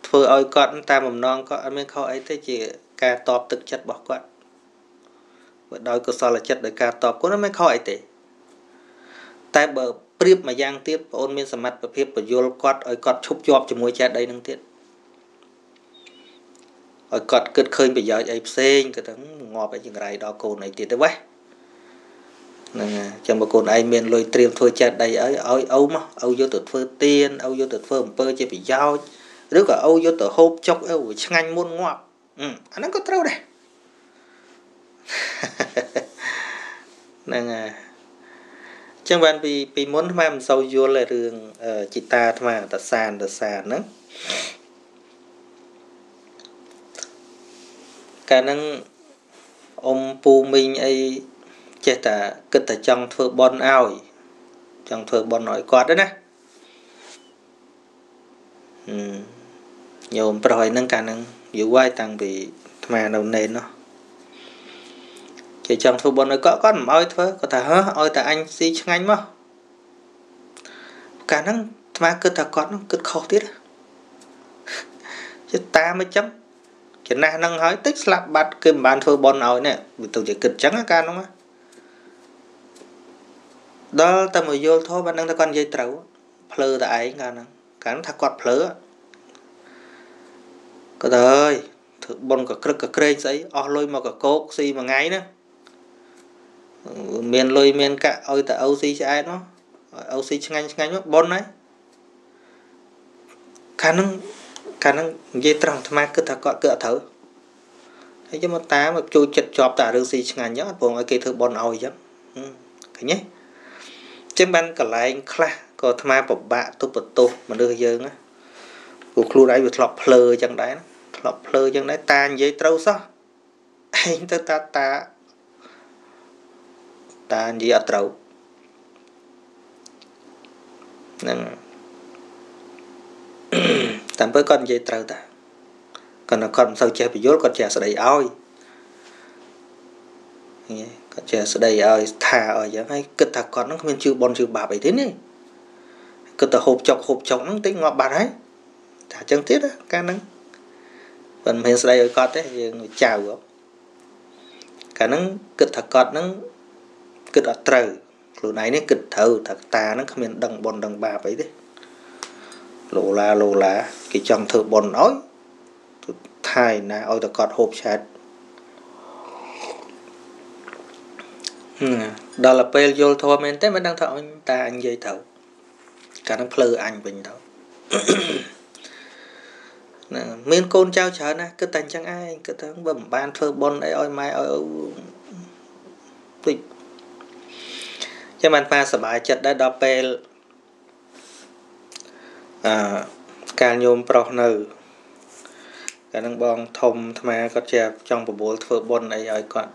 S1: ធ្វើឲ្យគាត់តាមបំណងគាត់អត់មានខុសអីទេជាការតបទឹកចិត្តរបស់គាត់បើដោយកុសលចិត្តដោយការតបគាត់អត់មានខុសអីទេតែបើ ប្រៀបមួយយ៉ាងទៀតបងអូនមានសមត្ថភាពបញ្យលគាត់ឲ្យគាត់ឈប់ជាប់ជាមួយចេតអីនឹងទៀតឲ្យគាត់គិតឃើញប្រយោជន៍អីផ្សេងក៏ទាំងងាប់អីចង្រៃដល់កូនអីទៀតទៅវ៉េហ្នឹងហើយចាំបើកូនឯងមានលុយត្រៀមធ្វើចេតដីឲ្យឲ្យឪមកឪយកទៅធ្វើទៀនឪយកទៅធ្វើអំពើជាប្រយោជន៍ឬក៏ឪយកទៅហូបចុកអីឆ្ងាញ់មុនងាប់អាហ្នឹងក៏ត្រូវដែរហ្នឹងហើយ ចឹងបានពីពីមុនអាមិនសូវយល់រឿងជីតាអាត្មាតសានតសានហ្នឹងកាលហ្នឹងអ៊ំពូមីងអីចេះតែគិតតែចង់ធ្វើបន់ឲ្យចង់ធ្វើបន់ឲ្យគាត់ទេណាញោមប្រុសឯហ្នឹងកាលហ្នឹងយូរហើយតាំងពីអាត្មានៅណេននោះ គេចង់ធ្វើបន់ឲ្យគាត់គាត់មិនឲ្យធ្វើគាត់ថាហ៎ឲ្យតែអញស៊ីឆ្ងាញ់មកកាលហ្នឹងអាត្មាគិតថាគាត់គិតខុសទៀតជាតាមិនចឹងចំណាស់ហ្នឹងហើយតិចស្លាប់បាត់គឺមិនបានធ្វើបន់ឲ្យនេះវាទៅជាគិតចឹងកាលហ្នឹងដល់តែមកយល់ធម៌បានដឹងថាគាត់និយាយត្រូវភ្លើតែឯងកាលហ្នឹងកាលថាគាត់ភ្លើគាត់ទៅអើយធ្វើបន់ក៏ក្រឹកក៏ក្រែងស្អីអស់លុយមកកកោកស៊ីមួយថ្ងៃណា មានលុយមានកាក់ឲ្យតែអូស៊ីឆ្អែតមកអូស៊ីឆ្ងាញ់ឆ្ងាញ់មកប៉ុនហើយកាលហ្នឹងកាលហ្នឹងនិយាយត្រង់អាត្មាគិតថាគាត់គឺអត់ត្រូវហើយយកមកតាមមកជួយចិត្តជាប់តែរឿងស៊ីឆ្ងាញ់អញ្ចឹងអត់ព្រមឲ្យគេធ្វើប៉ុនឲ្យអញ្ចឹងឃើញទេចឹងបានកលែងខ្លះក៏អាត្មាពិបាកទុបបន្ទោសមនុស្សយើងណាព្រោះខ្លួនឯងវាធ្លាប់ភ្លើអញ្ចឹងដែរធ្លាប់ភ្លើអញ្ចឹងដែរតានិយាយត្រូវសោះឯងទៅតាតា តានិយាយអត់ត្រូវហ្នឹងតាមពិតគាត់និយាយត្រូវតាគាត់គាត់មិនសូវចេះបញ្យល់គាត់ចេះស្ដីឲ្យគាត់ចេះស្ដីឲ្យថាឲ្យយ៉ាងហើយគិតថាគាត់នឹងគ្មានជឿបនជឿបាបអីទេនេះគិតតែហូបចុកហូបចុកហ្នឹងតិចងាប់បាត់ហើយថាអញ្ចឹងទៀតកាលហ្នឹងមិនមែនស្ដីឲ្យគាត់ទេយើងចៅកាលហ្នឹងគិតថាគាត់ហ្នឹង គិតអត់ត្រូវខ្លួនឯងនេះគិតត្រូវថាតាហ្នឹងគ្មានដឹងបនដឹងបាបអីទេលោឡាលោឡាគេចង់ធ្វើបនឲ្យថៃណាឲ្យតែគាត់ហូបឆាតដល់ពេលយល់ធម៌មែនទេមិនដឹងថាអញតាអញនិយាយទៅកាលនឹងភ្លើអញវិញទៅណាមានកូនចៅច្រើនណាគិតតែអញ្ចឹងឯងគិតថាបើមិនបានធ្វើបុណ្យអីឲ្យម៉ែឲ្យតិច ចឹងបានប៉ាសប្បាយចិត្តដែរដល់ពេលអឺការញោមប្រុសនៅកាលនឹងបងធំអាត្មាគាត់ជាចង់បបួលធ្វើបុណ្យអីឲ្យគាត់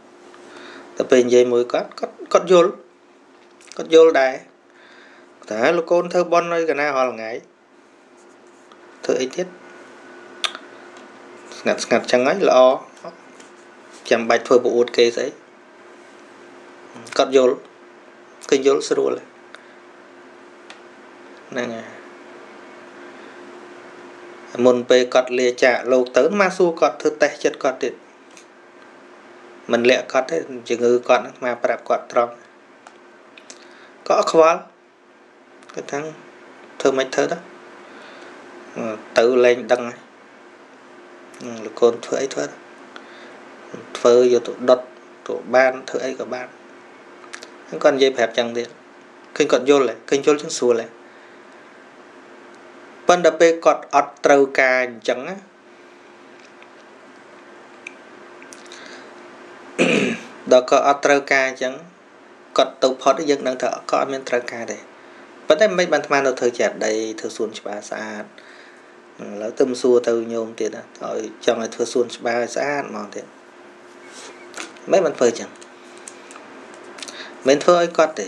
S1: ទៅពេលនិយាយមួយគាត់គាត់គាត់យល់គាត់យល់ដែរតែលោកកូនធ្វើប៉ុននៅកណារាល់ថ្ងៃធ្វើអីទៀតស្ងាត់ស្ងាត់ចឹងហើយល្អចាំបាច់ធ្វើប្រអួតគេស្អីគាត់យល់ គេយល់ស្រួលហ្នឹងហើយមុនពេលគាត់លាចាកលោកទៅមកសួរគាត់ធ្វើតេស្តចិត្តគាត់ទៀតមិនលាក់គាត់ទេជំងឺគាត់ហ្នឹងមកប្រាប់គាត់ត្រង់ក៏អត់ខ្វល់គាត់ថាធ្វើមិនធ្វើទៅទៅលែងដឹងហើយលោកកូនធ្វើអីធ្វើធ្វើយកទៅដុតទៅបានធ្វើអីក៏បាន គាត់និយាយប្រាប់ចឹងទៀតឃើញគាត់យល់ឃើញយល់ចឹងស្រួលហើយប៉ុន្តែពេលគាត់អត់ត្រូវការអញ្ចឹងណាដល់គាត់អត់ត្រូវការអញ្ចឹងគាត់ទៅផុតយើងដឹងថាគាត់អត់មានត្រូវការទេប៉ុន្តែមិនបានអាត្មានៅធ្វើចាត់ដីធ្វើសួនច្បារស្អាតឥឡូវទៅសួរទៅញោមទៀតឲ្យចង់ឲ្យធ្វើសួនច្បារឲ្យស្អាតហ្មងទៀតមិនបានធ្វើចឹង មិនធ្វើឲ្យគាត់ទេ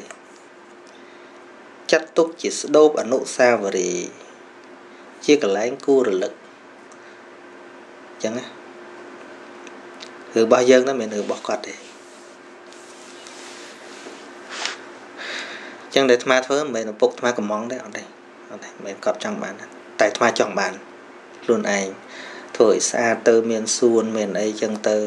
S1: ចាត់ទុកជាស្ដោបអនុសាវរីយ៍ជាកន្លែងគួររលឹកចឹងណាគឺរបស់យើងណាមិនមែនរបស់គាត់ទេចឹងដែលអាត្មាធ្វើមិនមែនឪពុកអាត្មាកំងទេអត់ទេអត់ទេមិនមែនគាត់ចង់បាន តែអាត្មាចង់បានខ្លួនឯងធ្វើឲ្យស្អាតទៅមានសួនមានអីចឹងទៅ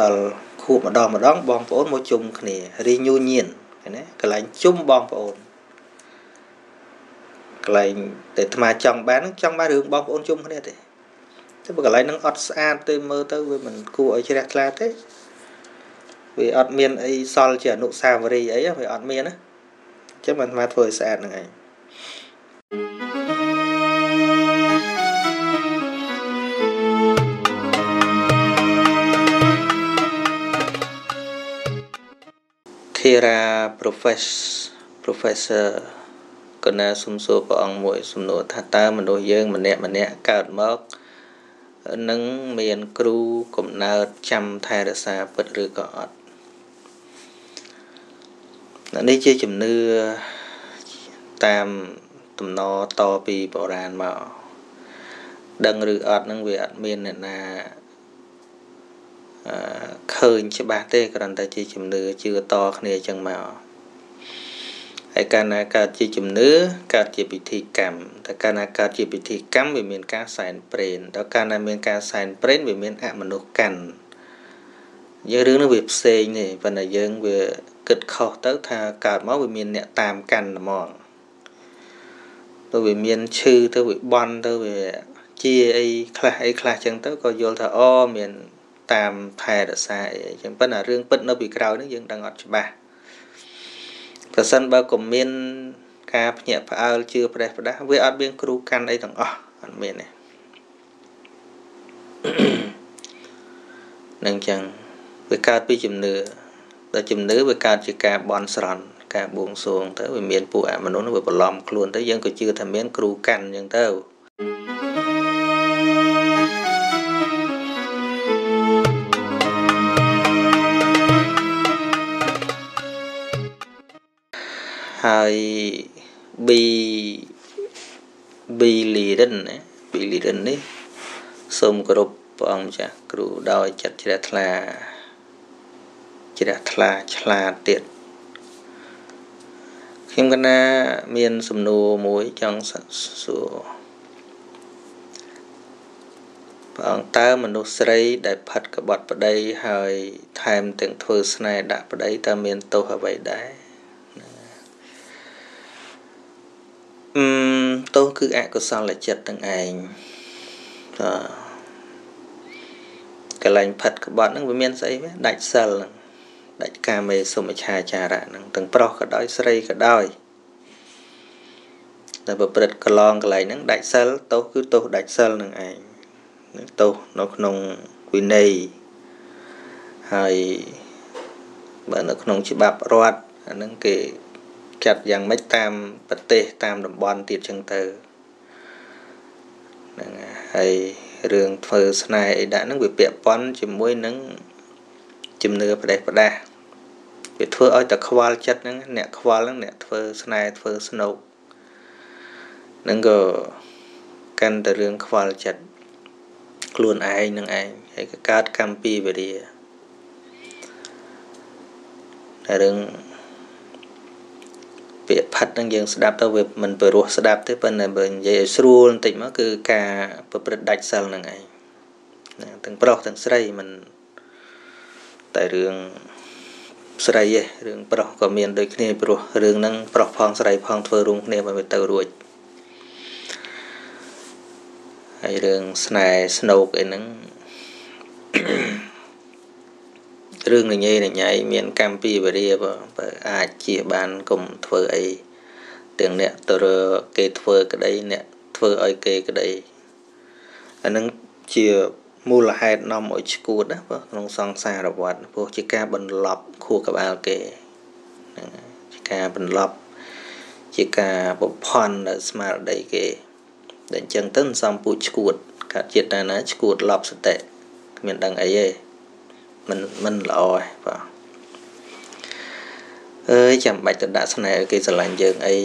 S1: ដល់ ខួបម្ដងម្ដងបងប្អូនមកជុំគ្នារីញូញៀនឃើញទេកន្លែងជុំបងប្អូនកន្លែងដែលអាត្មាចង់បានចង់បានរឿងបងប្អូនជុំគ្នាទេតែបើកន្លែងហ្នឹងអត់ស្អាតទេមើលទៅវាមិនគួរឲ្យជ្រះថ្លាទេវាអត់មានអីសល់ជាអនុស្សាវរីយ៍អីវាអត់មានណាចឹងបានមកធ្វើឲ្យស្អាតហ្នឹងឯង ធីរា professor professor កណាសំសួរព្រះអង្គមួយ សំណួរថាតើមនុស្សយើង ម្នាក់ម្នាក់កើតមកនឹងមានគ្រូកំណើតចាំថែរក្សាពិតឬក៏អត់នេះជាជំនឿតាមតំណតពីបុរាណមកដឹងឬអត់នឹងវាអត់មានអ្នកណា ឃើញច្បាស់ទេគ្រាន់តែជាជំនឿជឿតគ្នាចឹងមកហើយកាលណាកើតជាជំនឿកើតជាពិធីកម្មតែកាលណាកើតជាពិធីកម្មវាមានការសែនព្រេនដល់កាលណាមានការសែនព្រេនវាមានអមនុស្សកាន់យើងរឿងនេះវាផ្សេងទេប៉ុន្តែយើងវាគិតខុសទៅថាកើតមកវាមានអ្នកតាមកាន់ហ្មងទៅវាមានឈឺទៅវាបន់ទៅវាជាអីខ្លះអីខ្លះចឹងទៅក៏យល់ថាអូមាន តាមថែរក្សាអីចឹងប៉ុន្តែរឿងពិតនៅពីក្រោយហ្នឹងយើងដឹងអត់ច្បាស់ប្រសិនបើកុំមានការភ្ញាក់ផ្អើលជឿប្រេះប្រដាស់វាអត់មានគ្រូកាន់អីទាំងអស់អត់មានទេនឹងចឹងវាកើតពីជំនឿដល់ជំនឿវាកើតជាការបន់ស្រន់ការបួងសួងទៅវាមានពួកអមនុស្សវាបន្លំខ្លួនទៅយើងក៏ជឿថាមានគ្រូកាន់អញ្ចឹងទៅ ហើយ B B លីរិនណា B លីរិននេះសូមគោរពព្រះអង្គចាស់គ្រូដោយចិត្តជ្រះថ្លាជ្រះថ្លាឆ្លាតទៀតខ្ញុំកណាមានសំណួរមួយចង់សួរព្រះអង្គតើមនុស្សស្រីដែលផិតក្បត់ប្តីហើយថែមទាំងធ្វើស្នេហ៍ដាក់ប្តីតើមានទោសអ្វីដែរ អឺទោសគឺអកុសលចិត្តទាំងឯងបាទកលែងផិតក្បត់ហ្នឹងវាមានស្អីវាដាច់សិលហ្នឹងដាច់កាមេសុមិឆាចារៈហ្នឹងទាំងប្រុសក៏ដោយស្រីក៏ដោយតែប្រព្រឹត្តកលងកន្លែងហ្នឹងដាច់សិលទោសគឺទោសដាច់សិលនឹងឯងទោសនៅក្នុងវិន័យហើយបើនៅក្នុងច្បាប់រដ្ឋអាហ្នឹងគេ ចាត់យ៉ាងម៉េចតាមប្រទេសតាមតំបន់ទៀតចឹងទៅហ្នឹងហើយរឿងធ្វើស្នេហ៍អីដាក់ហ្នឹងវាពាក់ព័ន្ធជាមួយនឹងជំនឿប្រទេសប្រដាស់វាធ្វើឲ្យតែខ្វល់ចិត្តហ្នឹងអ្នកខ្វល់ហ្នឹងអ្នកធ្វើស្នេហ៍ធ្វើស្នូកហ្នឹងក៏កាន់តែរឿងខ្វល់ចិត្តខ្លួនឯងនឹងឯងហើយក៏កើតកម្មពីវេរាតែរឿង ពាក្យផាត់នឹងយើងស្ដាប់ទៅវាមិនពិរោះស្ដាប់ទេប៉ុន្តែបើនិយាយឲ្យស្រួលបន្តិចមកគឺការប្រព្រឹត្តដាច់សិលនឹងឯងទាំងប្រុសទាំងស្រីមិនតែរឿងស្រីឯងរឿងប្រុសក៏មានដូចគ្នាព្រោះរឿងហ្នឹងប្រុសផងស្រីផងធ្វើរួមគ្នាមកទៅរួចហើយរឿងស្នេហ៍ស្នូកអីហ្នឹង រឿងនញេនញ៉ៃមានកម្មពីវរិយបើអាចជាបានកុំធ្វើអីទាំងអ្នកទៅរគេធ្វើក្តីអ្នកធ្វើឲ្យគេក្តីអានឹងជាមូលហេតុនាំឲ្យឈួតណាក្នុងសង្សារវដ្តព្រោះជាការបន្លប់ខួរក្បាលគេហ្នឹងជាការបន្លប់ជាការបំផន់នៅស្មារតីគេតែអញ្ចឹងទៅសំពូជឈួតកាត់ចិត្តណាណាឈួតលប់សតិគ្មានដឹងអីទេ មិនមិនល្អទេបាទអើយចាំបាច់ទៅដាក់ស្នេហ៍គេស្រឡាញ់យើងអី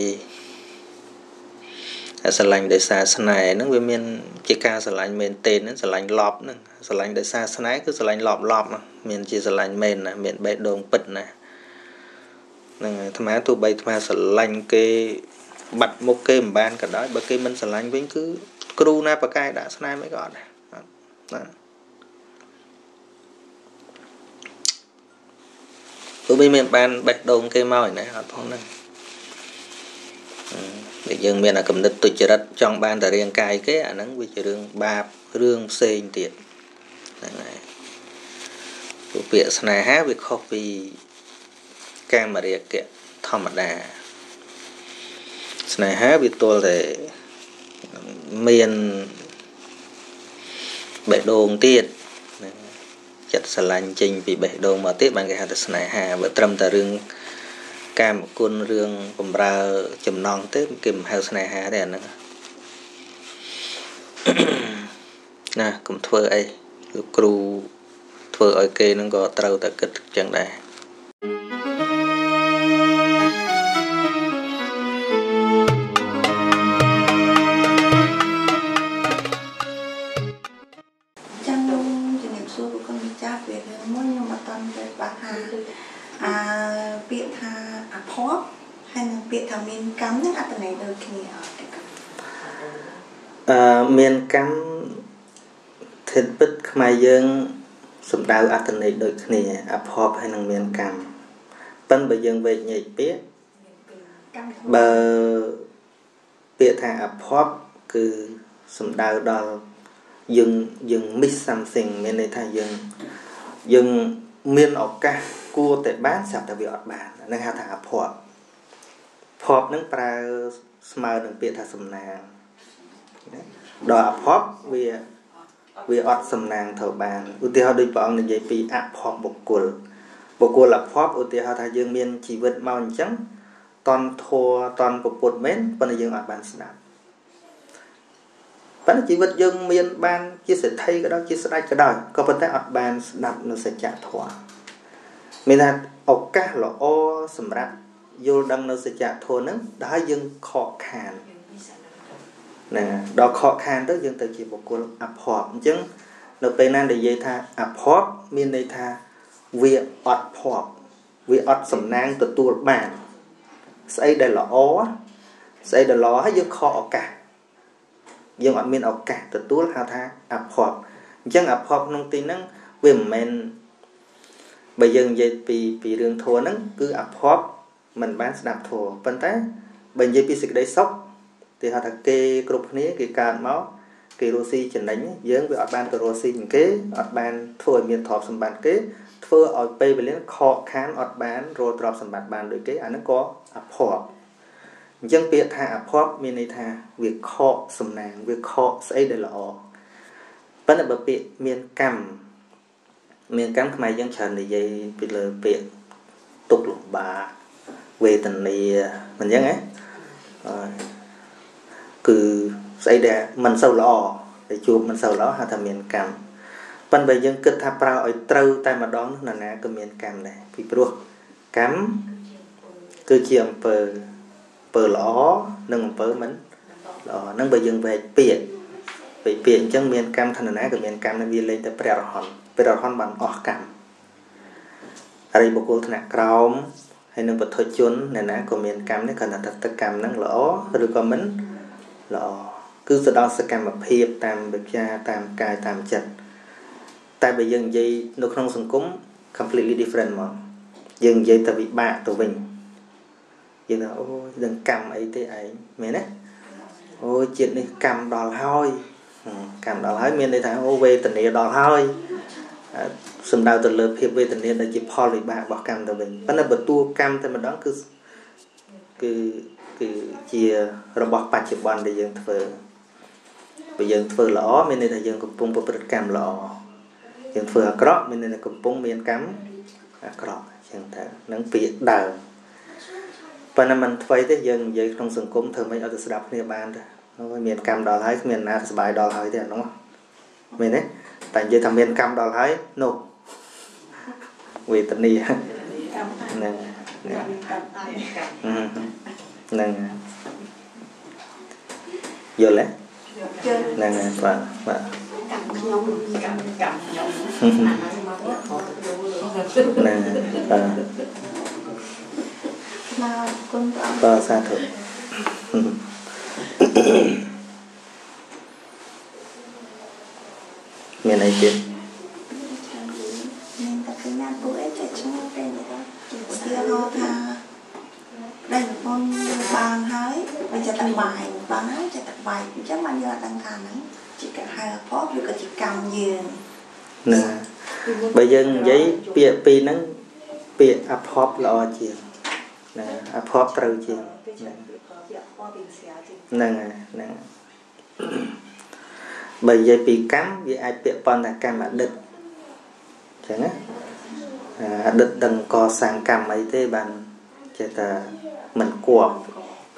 S1: ស្រឡាញ់ដោយសារស្នេហ៍ហ្នឹងវាមានជាការស្រឡាញ់មែនទេហ្នឹងស្រឡាញ់លប់ហ្នឹងស្រឡាញ់ដោយសារស្នេហ៍គឺស្រឡាញ់លប់លប់មានជាស្រឡាញ់មែនណាមានបេះដូងពិតណាហ្នឹងអាត្មាទោះបីអាត្មាស្រឡាញ់គេបាត់មុខគេមិនបានក៏ដោយបើគេមិនស្រឡាញ់វិញគឺគ្រូណាប្រកែដាក់ស្នេហ៍មិនក៏អត់ដែរណា ទោះបីមានបានបេះដូងគេមកឯណាអត់ផងហ្នឹងដែលយើងមានអាគំនិតទុច្ចរិតចង់បានតែរាងកាយគេអាហ្នឹងវាជារឿងបាបរឿងផ្សេងទៀតហ្នឹងហើយព្រោះពាក្យស្នេហាវាខុសពីកាមរាគៈធម្មតាស្នេហាវាទល់តែមានបេះដូងទៀត ចិត្តស្រឡាញ់ចេញពីបេះដូងមកទៀតបានគេហៅថាស្នេហាបើត្រឹមតែរឿងកាមគុណរឿងបំរើចំណងទេគេមិនហៅស្នេហាទេអាហ្នឹងណាកុំធ្វើអីគឺគ្រូធ្វើឲ្យគេនឹងក៏ត្រូវតែគិតចឹងដែរ អឺមានកម្មធិតពិតខ្មែរយើងសំដៅអត្តន័យដូចគ្នាអភ័ព្វហើយនឹងមានកម្មប៉ិនបើយើងវេកញែកពាក្យបើពាក្យថាអភ័ព្វគឺសំដៅដល់យើងយើង miss something មានន័យថាយើងយើងមានឱកាសគួរតែបានស្រាប់តែវាអត់បានហ្នឹងហៅថាអភ័ព្វ ភ័ព្វហ្នឹងប្រើស្មើនឹងពាក្យថាសំណាងដល់អភ័ព្វវាវាអត់សំណាងទៅបានឧទាហរណ៍ដូចព្រះអង្គនិយាយពីអភ័ព្វបុគ្គលបុគ្គលអភ័ព្វឧទាហរណ៍ថាយើងមានជីវិតមកអញ្ចឹងតន់ធัวតន់ពពុតមែនប៉ុន្តែយើងអត់បានស្ដាប់ប៉ុន្តែជីវិតយើងមានបានជាសេដ្ឋីក៏ដោយជាស្ដេចក៏ដោយក៏ប៉ុន្តែអត់បានស្ដាប់នៅសច្ចធម៌មានថាឱកាសល្អសម្រាប់ យល់ដឹងនៅសច្ចធម៌ហ្នឹងដែលយើងខកខានណាដល់ខកខានទៅយើងទៅជាបុគ្គលអភ័ព្វអញ្ចឹងនៅពេលណានិយាយថាអភ័ព្វមានន័យថាវាអត់ភ័ព្វវាអត់សំណាងទទួលបានស្អីដែលល្អស្អីដែលល្អហើយយើងខកឱកាសយើងអត់មានឱកាសទទួលហៅថាអភ័ព្វអញ្ចឹងអភ័ព្វក្នុងទីហ្នឹងវាមិនមែនបើយើងនិយាយពីពីរឿងធัวហ្នឹងគឺអភ័ព្វ មិនបានស្ដាប់ធัวប៉ុន្តែបើនិយាយពីសេចក្តីសុខគេហៅថាគេគ្រប់គ្នាគេកើតមកគេរស់ស៊ីចំណេញយើងវាអត់បានទៅរស់ស៊ីជាងគេអត់បានធ្វើឲ្យមានទ្រព្យសម្បត្តិគេធ្វើឲ្យពេលវេលាខកខានអត់បានរលទ្រព្យសម្បត្តិបានដូចគេអាហ្នឹងក៏អភ័ព្វអញ្ចឹងពាក្យថាអភ័ព្វមានន័យថាវាខកសំណាងវាខកស្អីដែលល្អប៉ុន្តែបើពាក្យមានកម្មមានកម្មខ្មែរយើងច្រើននិយាយពីលើពាក្យទុកលំបាក វេទនាមិនអញ្ចឹងហ៎គឺស្អីដែលមិនសូវល្អដែលជួបមិនសូវល្អហៅថាមានកម្មប៉ុន្តែយើងគិតថាប្រើឲ្យត្រូវតែម្ដងនោះណាក៏មានកម្មដែរពីព្រោះកម្មគឺជាអំពើអំពើល្អនិងអំពើមិនល្អហ្នឹងបើយើងវែកពាក្យវែកពាក្យអញ្ចឹងមានកម្មឋានណាក៏មានកម្មនឹងវាលេងតែព្រះរហន្តព្រះរហន្តបានអស់កម្មអរិយបុគ្គលថ្នាក់ក្រោម ហើយនឹងពុទ្ធជនអ្នកណាក៏មានកម្មនេះគ្រាន់តែទឹកកម្មហ្នឹងល្អឬក៏មិនល្អគឺទៅដល់សកម្មភាពតាមវិជ្ជាតាមកាយតាមចិត្តតែបើយើងនិយាយនៅក្នុងសង្គម completely different មកយើងនិយាយទៅវិបាកទៅវិញយើងថាអូយដឹងកម្មអីទេឯងមែនទេអូជាតិនេះកម្មដល់ហើយកម្មដល់ហើយមានន័យថាអូវេទនាដល់ហើយ សំដៅទៅលើភាពវេទនាដែលជាផលវិបាករបស់កម្មទៅវិញប៉ុន្តែបើតួកម្មតែម្ដងគឺគឺគឺជារបស់បច្ចុប្បន្នដែលយើងធ្វើបើយើងធ្វើល្អមានន័យថាយើងកំពុងប្រព្រឹត្តកម្មល្អយើងធ្វើអាក្រក់មានន័យថាកំពុងមានកម្មអាក្រក់អញ្ចឹងទៅនឹងពាក្យដើមប៉ុន្តែมันថ្មីទេយើងនិយាយក្នុងសង្គមធ្វើម៉េចឲ្យទៅស្ដាប់គ្នាបានទៅមានកម្មដល់ហើយគ្មានណាសុបាយដល់ហើយទេអានោះមែនទេ តែនិយាយថាមានកម្មដល់ហើយនោះវេទនាហ្នឹងហ្នឹងយល់ទេហ្នឹងហើយបាទបាទកម្មខ្ញុំកម្មកម្មខ្ញុំហ្នឹងបាទ
S2: មកគុណព្រះអង្គ
S1: បាទសាធុ មានអីទៀត
S2: មានតែពីណាពួកអីចេះឈ្មោះទេឧទាហរណ៍ថាដៃប្រពន្ធបានហើយវាចិត្តតែបាយបានហើយចិត្តតែបាយអញ្ចឹងបានយើងអត់ដឹងថាហ្នឹងជាកហៅអផឬក៏ជាកម្មយើង
S1: ណាបើយើងនិយាយពាក្យពីរហ្នឹងពាក្យអភ័ព្វល្អជាងណាអភ័ព្វត្រូវជាងហ្នឹងហ្នឹង បើនិយាយពីកម្មវាអាចពាក្យប៉ុន្តែកម្មអតីតអញ្ចឹងណាអតីតដឹងកសាងកម្មអីទេបានចេះតែមិនគួរ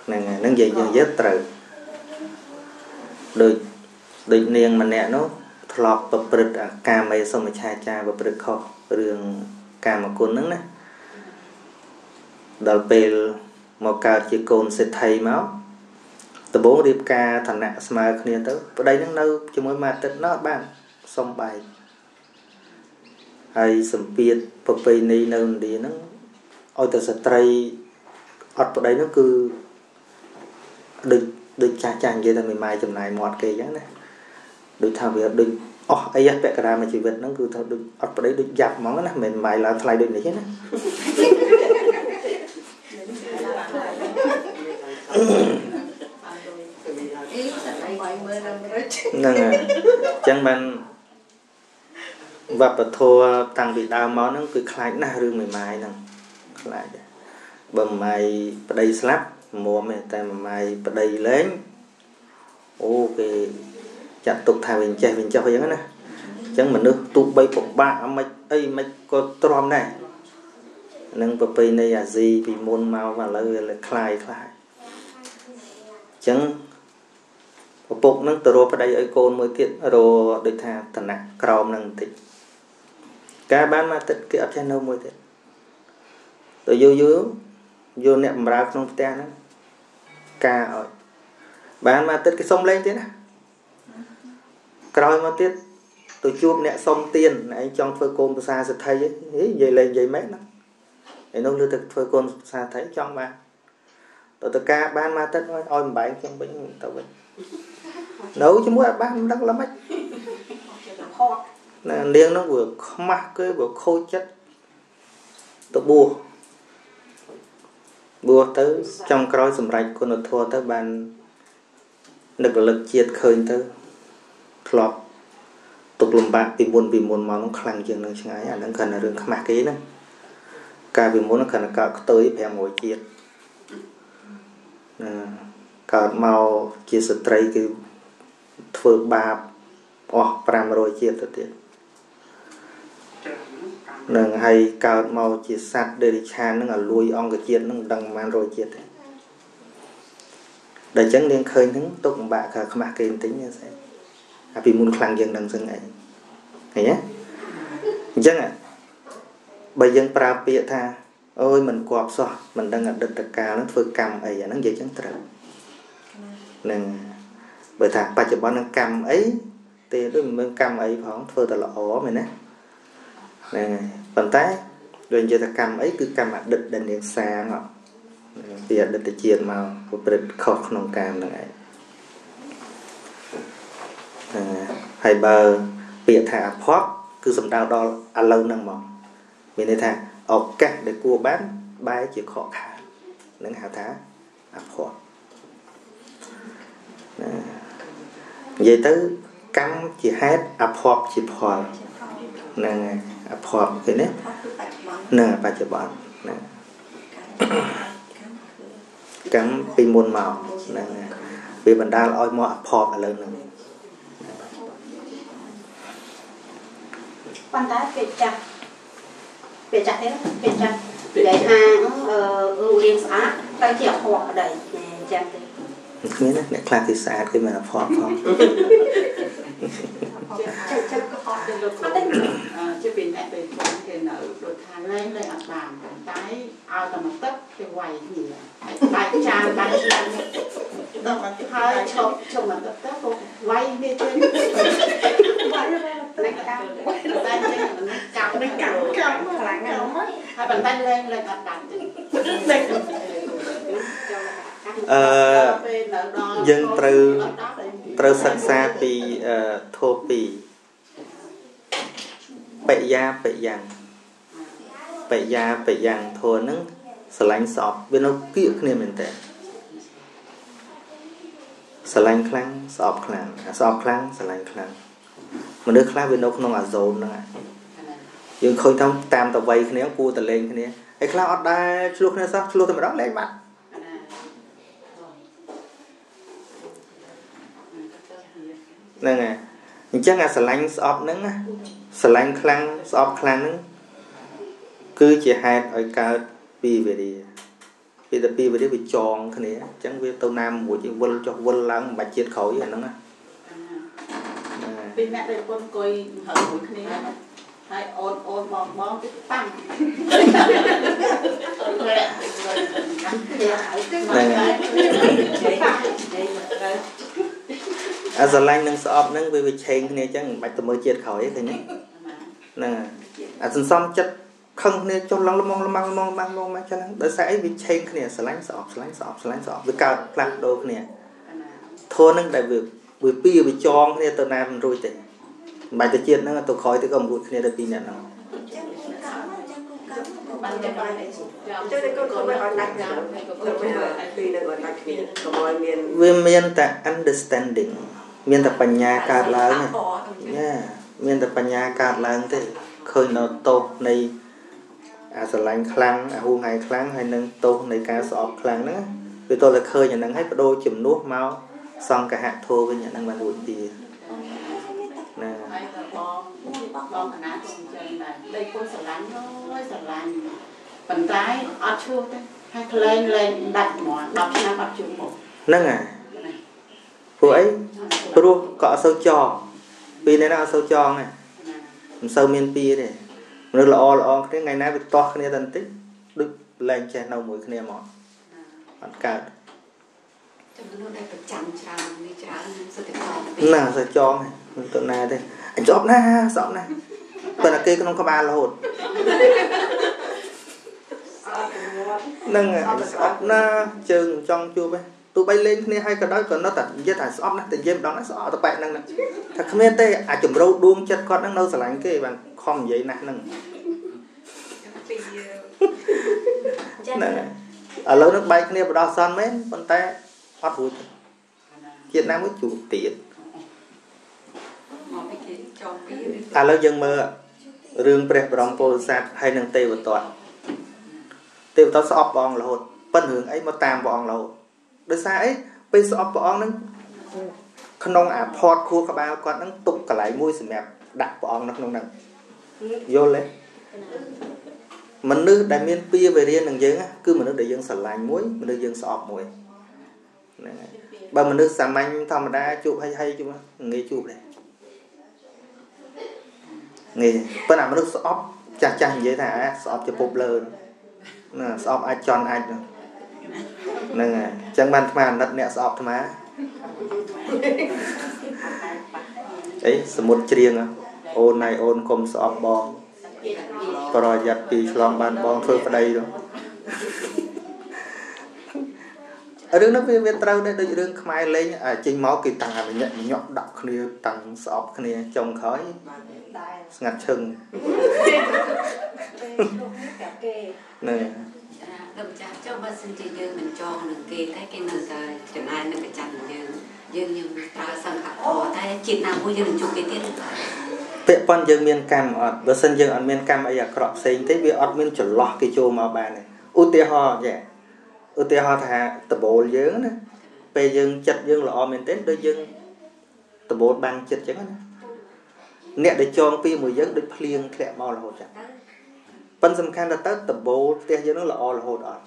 S1: ហ្នឹងហ្នឹងនិយាយយើងយើងត្រូវដូចដូចនាងម្នាក់នោះធ្លាប់ប្រព្រឹត្តកាមេសុមិឆាចាប្រព្រឹត្តខុសរឿងកាមគុណហ្នឹងណាដល់ពេលមកកើតជាកូនសេដ្ឋីមក ដំបូងរៀបការឋានៈស្មើគ្នាទៅប្តីនឹងនៅជាមួយម៉ាទឹកណោះបានសុំបែកហើយសម្ពាធប្រពៃណីនៅឥណ្ឌាហ្នឹងឲ្យតែស្ត្រីអត់ប្តីហ្នឹងគឺដូចដូចចាស់ចាស់និយាយតែមិនម៉ាយចំណាយមាត់គេអញ្ចឹងណាដូចថាវាដូចអស់អីពាក់កណ្ដាលមួយជីវិតហ្នឹងគឺថាដូចអត់ប្តីដូចយ៉ាប់ហ្មងណាមិនម៉ាយឡើងថ្លៃដូចនេះទេណា ហ្នឹងហើយអញ្ចឹងបានវប្បធម៌តាំងពីដើមមកហ្នឹងគឺខ្លាចណាស់រឿងមួយម៉ាយហ្នឹងខ្លាចបើមួយម៉ាយប្តីស្លាប់មុំតែមួយម៉ាយប្តីលែងអូគេចាត់ទុកថាវិញចេះវិញចុះអញ្ចឹងណាអញ្ចឹងមនុស្សទូបីពិបាកអាមិនអីមិនក៏ទ្រាំដែរនឹងប្រពៃណីអាស៊ីពីមុនមកឥឡូវវាខ្លាយខ្លាយអញ្ចឹង ឪពុកនឹងទៅរកប្តីឲ្យកូនមួយទៀតរកដូចថាឋានៈក្រោមនឹងបន្តិចការបានមកទឹកគេអត់ចេះនៅមួយទៀតទៅយូរយូរយកអ្នកបម្រើក្នុងផ្ទះហ្នឹងការឲ្យបានមកទឹកគេសុំលេងទៀតណាក្រោយមកទៀតទៅជួបអ្នកសុំទៀនឯងចង់ធ្វើកូនភាសាសិទ្ធិហីនិយាយលេងនិយាយម៉េចណាឯនោះលើទៅធ្វើកូនភាសាថៃចង់បានទៅតការបានមកទឹកឲ្យបំបែងខ្ញុំវិញទៅវិញ នៅជាមួយអត់បានមិនដឹងល្មិចណានាងនោះវាខ្មាស់គេវាខូចចិត្តទៅបួសបួសទៅចុងក្រោយសម្រេចគុណធម៌ទៅបាននឹករលឹកជាតិឃើញទៅធ្លាប់ទុកលំបាកពីមុនពីមុនមកនោះខ្លាំងជាងនឹងឆ្ងាយអាហ្នឹងគ្រាន់តែរឿងខ្មាស់គេហ្នឹងកាលពីមុនគ្រាន់តែកើតខ្ទុយ500ជាតិណា កើតមកជាស្ត្រីគឺធ្វើបាបអស់500ជាតិទៅទៀតនឹងហើយកើតមកជាសត្វដេរិឆាននឹងឲ្យលួយអង្គជាតិនឹងដឹងប្រហែល100ជាតិទេដែលអញ្ចឹងនាងឃើញហ្នឹងទុកលំបាកក៏ខ្មាស់គេបន្តិចណាស្អីអាពីមុនខ្លាំងយើងដឹងសឹងឯងឃើញទេអញ្ចឹងបើយើងប្រើពាក្យថាអូយមិនគប់សោះមិនដឹងអតីតកាលនឹងធ្វើកម្មអីអាហ្នឹងនិយាយចឹងត្រូវ នឹងបើថាបច្ចុប្បន្ននឹងកម្មអីទេដូចមិនមែនកម្មអីផងធ្វើតែល្អមែនណាហ្នឹងហើយប៉ុន្តែដូចនិយាយថាកម្មអីគឺកម្មអតីតដែលនាងសាងពីអតីតជាតិមកប្រព្រឹត្តខុសក្នុងកាមហ្នឹងឯងហើយបើពាក្យថាអភ័ព្វគឺសំដៅដល់ឥឡូវហ្នឹងមកមានន័យថាឱកាសដែលគួរបានបែរជាខកខាននឹងហៅថាអភ័ព្វណា និយាយទៅកម្មជាហេតុអភ័ព្វជាផលហ្នឹងហើយអភ័ព្វឃើញទេហ្នឹងបច្ចុប្បន្នហ្នឹងកម្មពីមុនមកហ្នឹងវាបណ្ដាលឲ្យមកអភ័ព្វឥឡូវហ្នឹង
S3: ប៉ុន្តែពេលចាស់ពេលចាស់ទេពេលចាស់និយាយថាអឺរូបរាងស្អាតតែជាហួរប្តីចាំទេ
S1: គ្មានអ្នកខ្លះគេស្អាតគេមិនអផត់ផង
S3: ចាំចាំក៏ហត់ទៅលោកតែជាពីអ្នកទៅផងគេនៅដូចថាលែងលែងអត់បានតែឲ្យតែមកទឹកគេវាយគ្នាដាច់ចានដាច់ចានដល់មកហើយឈប់ឈប់មកទឹកទៅក៏វាយនេះទៅវាយទៅកម្មតែចេះមិនកម្មមិនកម្មកម្មខ្លាំងណាស់ហើយបន្តែលែងលែងអត់បានទេ
S1: អឺយើងត្រូវត្រូវសិក្សាពីធោពីបញ្ញាបយ៉ាងបញ្ញាបយ៉ាងធោហ្នឹងស្រឡាញ់ស្អប់វានៅគៀកគ្នាមែនតើស្រឡាញ់ខ្លាំងស្អប់ខ្លាំងស្អប់ខ្លាំងស្រឡាញ់ខ្លាំងមនុស្សខ្លះវានៅក្នុងអាហ្សូនហ្នឹងយើងឃើញតាមតាមតវ័យគ្នាគួរតលេងគ្នាហើយខ្លះអត់ដែរឆ្លោះគ្នាសោះឆ្លោះតែម្ដងលេងបាត់ ហ្នឹងហើយអញ្ចឹងអាស្រឡាញ់ស្អប់ហ្នឹងស្រឡាញ់ខ្លាំងស្អប់ខ្លាំងហ្នឹងគឺជាហេតុឲ្យកើតពីវេរាពីតែពីវេរាវាចងគ្នាអញ្ចឹងវាទៅណាមួយជាវិលចុះវិលឡើងមិនបាច់ជាតិក្រោយអាហ្នឹងណា
S3: ពីអ្នកដែលពុនអង្គុយហើយមួយគ្នាហើយអូនអូនបងបងទៅប៉ាំ
S1: ហ្នឹង អាស្រឡាញ់នឹងស្អប់ហ្នឹងវាវាឆេងគ្នាអញ្ចឹងមិនបាច់ទៅមើលជាតិក្រោយទេឃើញទេហ្នឹងអាសន្សំចិត្តខឹងគ្នាចុះឡើងលំងលំងលំងលំងលំងមកចឹងដោយសារអីវាឆេងគ្នាស្រឡាញ់ស្អប់ស្រឡាញ់ស្អប់ស្រឡាញ់ស្អប់វាកើតផ្លាស់ប្ដូរគ្នាធនហ្នឹងដែលវាវាពីវាចងគ្នាទៅណាមិនរួចទេមិនបាច់ទៅជាតិហ្នឹងទៅក្រោយទៅក៏មិនរួចគ្នាទៅពីអ្នកហ្នឹងបានតែបានចូលទៅគាត់គាត់មិនអត់ដាច់ណាគាត់មិនឲ្យពីនឹងអត់ដាច់គ្នាកុំឲ្យមានវាមានតែ understanding មានតែបញ្ញាកើតឡើងណាមានតែបញ្ញាកើតឡើងទេឃើញនៅទោសនៃអាស្រឡាញ់ខ្លាំងអាហួងៃខ្លាំងហើយនឹងទោសនៃការស្អប់ខ្លាំងហ្នឹងវាតើតែឃើញអាហ្នឹងហើយបដូរជំនួសមកសង្កហៈធោវិញអាហ្នឹងបានរួចទី
S3: ណាហើយក៏បងបងកណាក៏អញ្ចឹងដែរដេកពុនស្រឡាញ់ហើយស្រឡាញ់ប៉ុន្តែអត់ឈ្លោះទេហើយក្លែងលែងដាច់ហ្មង10ឆ្នាំអត់ជួបមក
S1: ហ្នឹងហើយ ព្រោះអីព្រោះក៏អត់សូវចងពីនេះណាអត់សូវចងទេមិនសូវមានពីទេមនុស្សល្អល្អគ្នាថ្ងៃណាវាតោះគ្នាតែបន្តិចដូចលែងចេះនៅមួយគ្នាមកអត់កើត
S3: ចំនួនដែលប្រចាំច្រើននេះច្រើនសុទ្ធតែ
S1: ណាសូវចងមិនទៅណាទេអញស្អប់ណាស្អប់ណាប៉ុន្តែគេក្នុងក្បាលរហូតហ្នឹងស្អប់ណាជើងចង់ជួបទេ ទោះបីលេងគ្នាហើយក៏ដោយក៏នៅតែនិយាយថាស្អប់ណាស់តែនិយាយម្ដងណាស្អប់តែបែកហ្នឹងថាគ្មានទេអាចចម្រោដួងចិត្តគាត់ហ្នឹងនៅស្រឡាញ់គេបានខំនិយាយណាស់ហ្នឹងហ្នឹងឥឡូវនឹងបែកគ្នាបដោះសន់មែនប៉ុន្តែអត់រួចជាតិណាមួយជួបទៀតឥឡូវយើងមើលរឿងព្រះបរមពោធិសត្វហើយនឹងទេវទត្តទេវទត្តស្អប់ព្រះអង្គរហូតប៉ិនរឿងអីមកតាមព្រះអង្គរហូត ដោយសារអីពេលស្អប់ព្រះអង្គហ្នឹងក្នុងអាផតខួរក្បាលគាត់ហ្នឹងទុកកន្លែងមួយសម្រាប់ដាក់ព្រះអង្គនៅក្នុងហ្នឹងយល់ទេមនុស្សដែលមានពៀវេរានឹងយើងគឺមនុស្សដែលយើងស្រឡាញ់មួយមនុស្សយើងស្អប់មួយហ្នឹងហើយបើមនុស្សសាមញ្ញធម្មតាជួបហីហីជួបងាយជួបដែរងាយប៉ុន្តែមនុស្សស្អប់ចាស់ចាស់និយាយថាស្អប់ជាពុបលើណាស្អប់អាចចន់អាចហ្នឹង ហ្នឹងហើយអញ្ចឹងបានអាត្មាអាណិតអ្នកស្អប់អាត្មាអីសមុទ្រច្រៀងអូនណៃអូនកុំស្អប់បង ប្រយ័ត្នពីឆ្លងបានបងធ្វើប្តីទៅរឿងនោះវាវាត្រូវដែរដូចរឿងខ្មែរលេងចេញមកគេតាំងអាញ៉ាក់ញក់ដាក់គ្នាតាំងស្អប់គ្នាចុងក្រោយស្ងាត់ឈឹង
S3: ហ្នឹងលោកម្ចាស់ចុះបើសិនជាយើងមិនចងនឹងគេតែគេនៅតែចំណាយនឹងកចាំយើងយើងយើងប្រើសង្ឃធម៌តែជាតិណាមួយយើងនឹងជួបគេទៀត
S1: ពាក់ព័ន្ធយើងមានកម្មអត់បើសិនយើងអត់មានកម្មអីអាក្រក់ផ្សេងទេវាអត់មានចន្លោះគេចូលមកបានទេឧទាហរណ៍ចាឧទាហរណ៍ថាដបូលយើងណាពេលយើងចិត្តយើងល្អមែនទែនដូចយើងដបូលបាំងចិត្តចឹងណាអ្នកដែលចងពីមួយយើងដូចភ្លៀងធ្លាក់មករហូតចឹងប៉ិនសំខាន់ទៅទៅដបូលផ្ទះយើងនឹងល្អរហូតអត់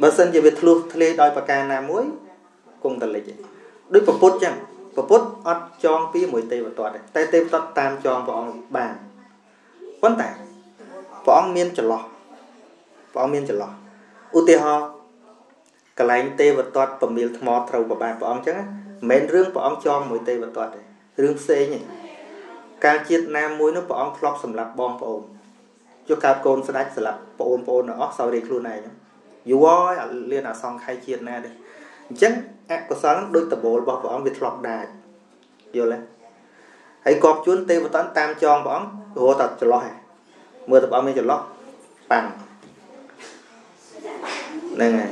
S1: បើសិនជាវាធ្លុះធ្លាយដោយប្រការណាមួយគង់តលិចឯងដូចប្រពុតចឹងប្រពុតអត់ចងពីមួយទេវទត្តទេតែទេវទត្តតាមចងព្រះអង្គបានប៉ុន្តែព្រះអង្គមានចន្លោះព្រះអង្គមានចន្លោះឧទាហរណ៍កលែងទេវទត្តប្រមៀលថ្មត្រូវប្របាទព្រះអង្គចឹងមិនមែនរឿងព្រះអង្គចងមួយទេវទត្តទេរឿងផ្សេងទេកាលជាតិណាមួយនោះព្រះអង្គធ្លាប់សម្លាប់បងប្អូនយកកើតកូនស្ដេចសម្លាប់បងប្អូនអស់សោយរាជខ្លួនឯង យូរហើយអត់លៀនអសង្ខ័យជាតិណាទេអញ្ចឹងអកុសលនឹងដូចតបូលរបស់ព្រះអង្គវាធ្លាប់ដាច់យល់ទេហើយកប់ជួនទេវតាតាមចងព្រះអង្គរហូតតែចន្លោះឯងមើលទៅព្រះអង្គមានចន្លោះប៉ាំងហ្នឹងហើយ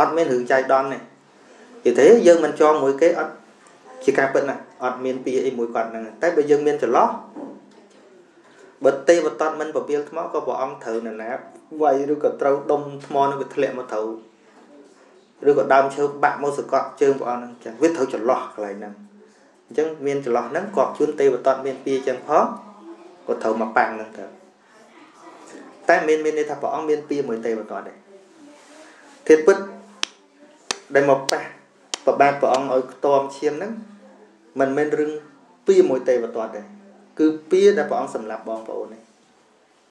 S1: អត់មានរឿងចៃដន្យទេនិយាយទេយើងមិនចងមួយគេអត់ជាការពិតណាអត់មានពីអីមួយគាត់ហ្នឹងតែបើយើងមានចន្លោះ បើទេវតតមិនពពាលថ្មក៏ព្រះអង្គត្រូវនរណាវាយឬក៏ត្រូវដុំថ្មនឹងវាធ្លាក់មកត្រូវឬក៏ដើមឈើបាក់មកសកត់ជើងព្រះអង្គហ្នឹងចឹងវាត្រូវចន្លោះកន្លែងហ្នឹងអញ្ចឹងមានចន្លោះហ្នឹងគាត់ជួនទេវតតមានពីចឹងផងក៏ត្រូវមកប៉ាំងហ្នឹងទៅតែមានមានន័យថាព្រះអង្គមានពីមួយទេវតតដែរធាតពិតដែលមកប៉ះប្របាទព្រះអង្គឲ្យខ្ទាំឈាមហ្នឹងមិនមែនរឿងពីមួយទេវតតទេ គឺពីដែលព្រះអង្គសម្លាប់បងប្អូននេះ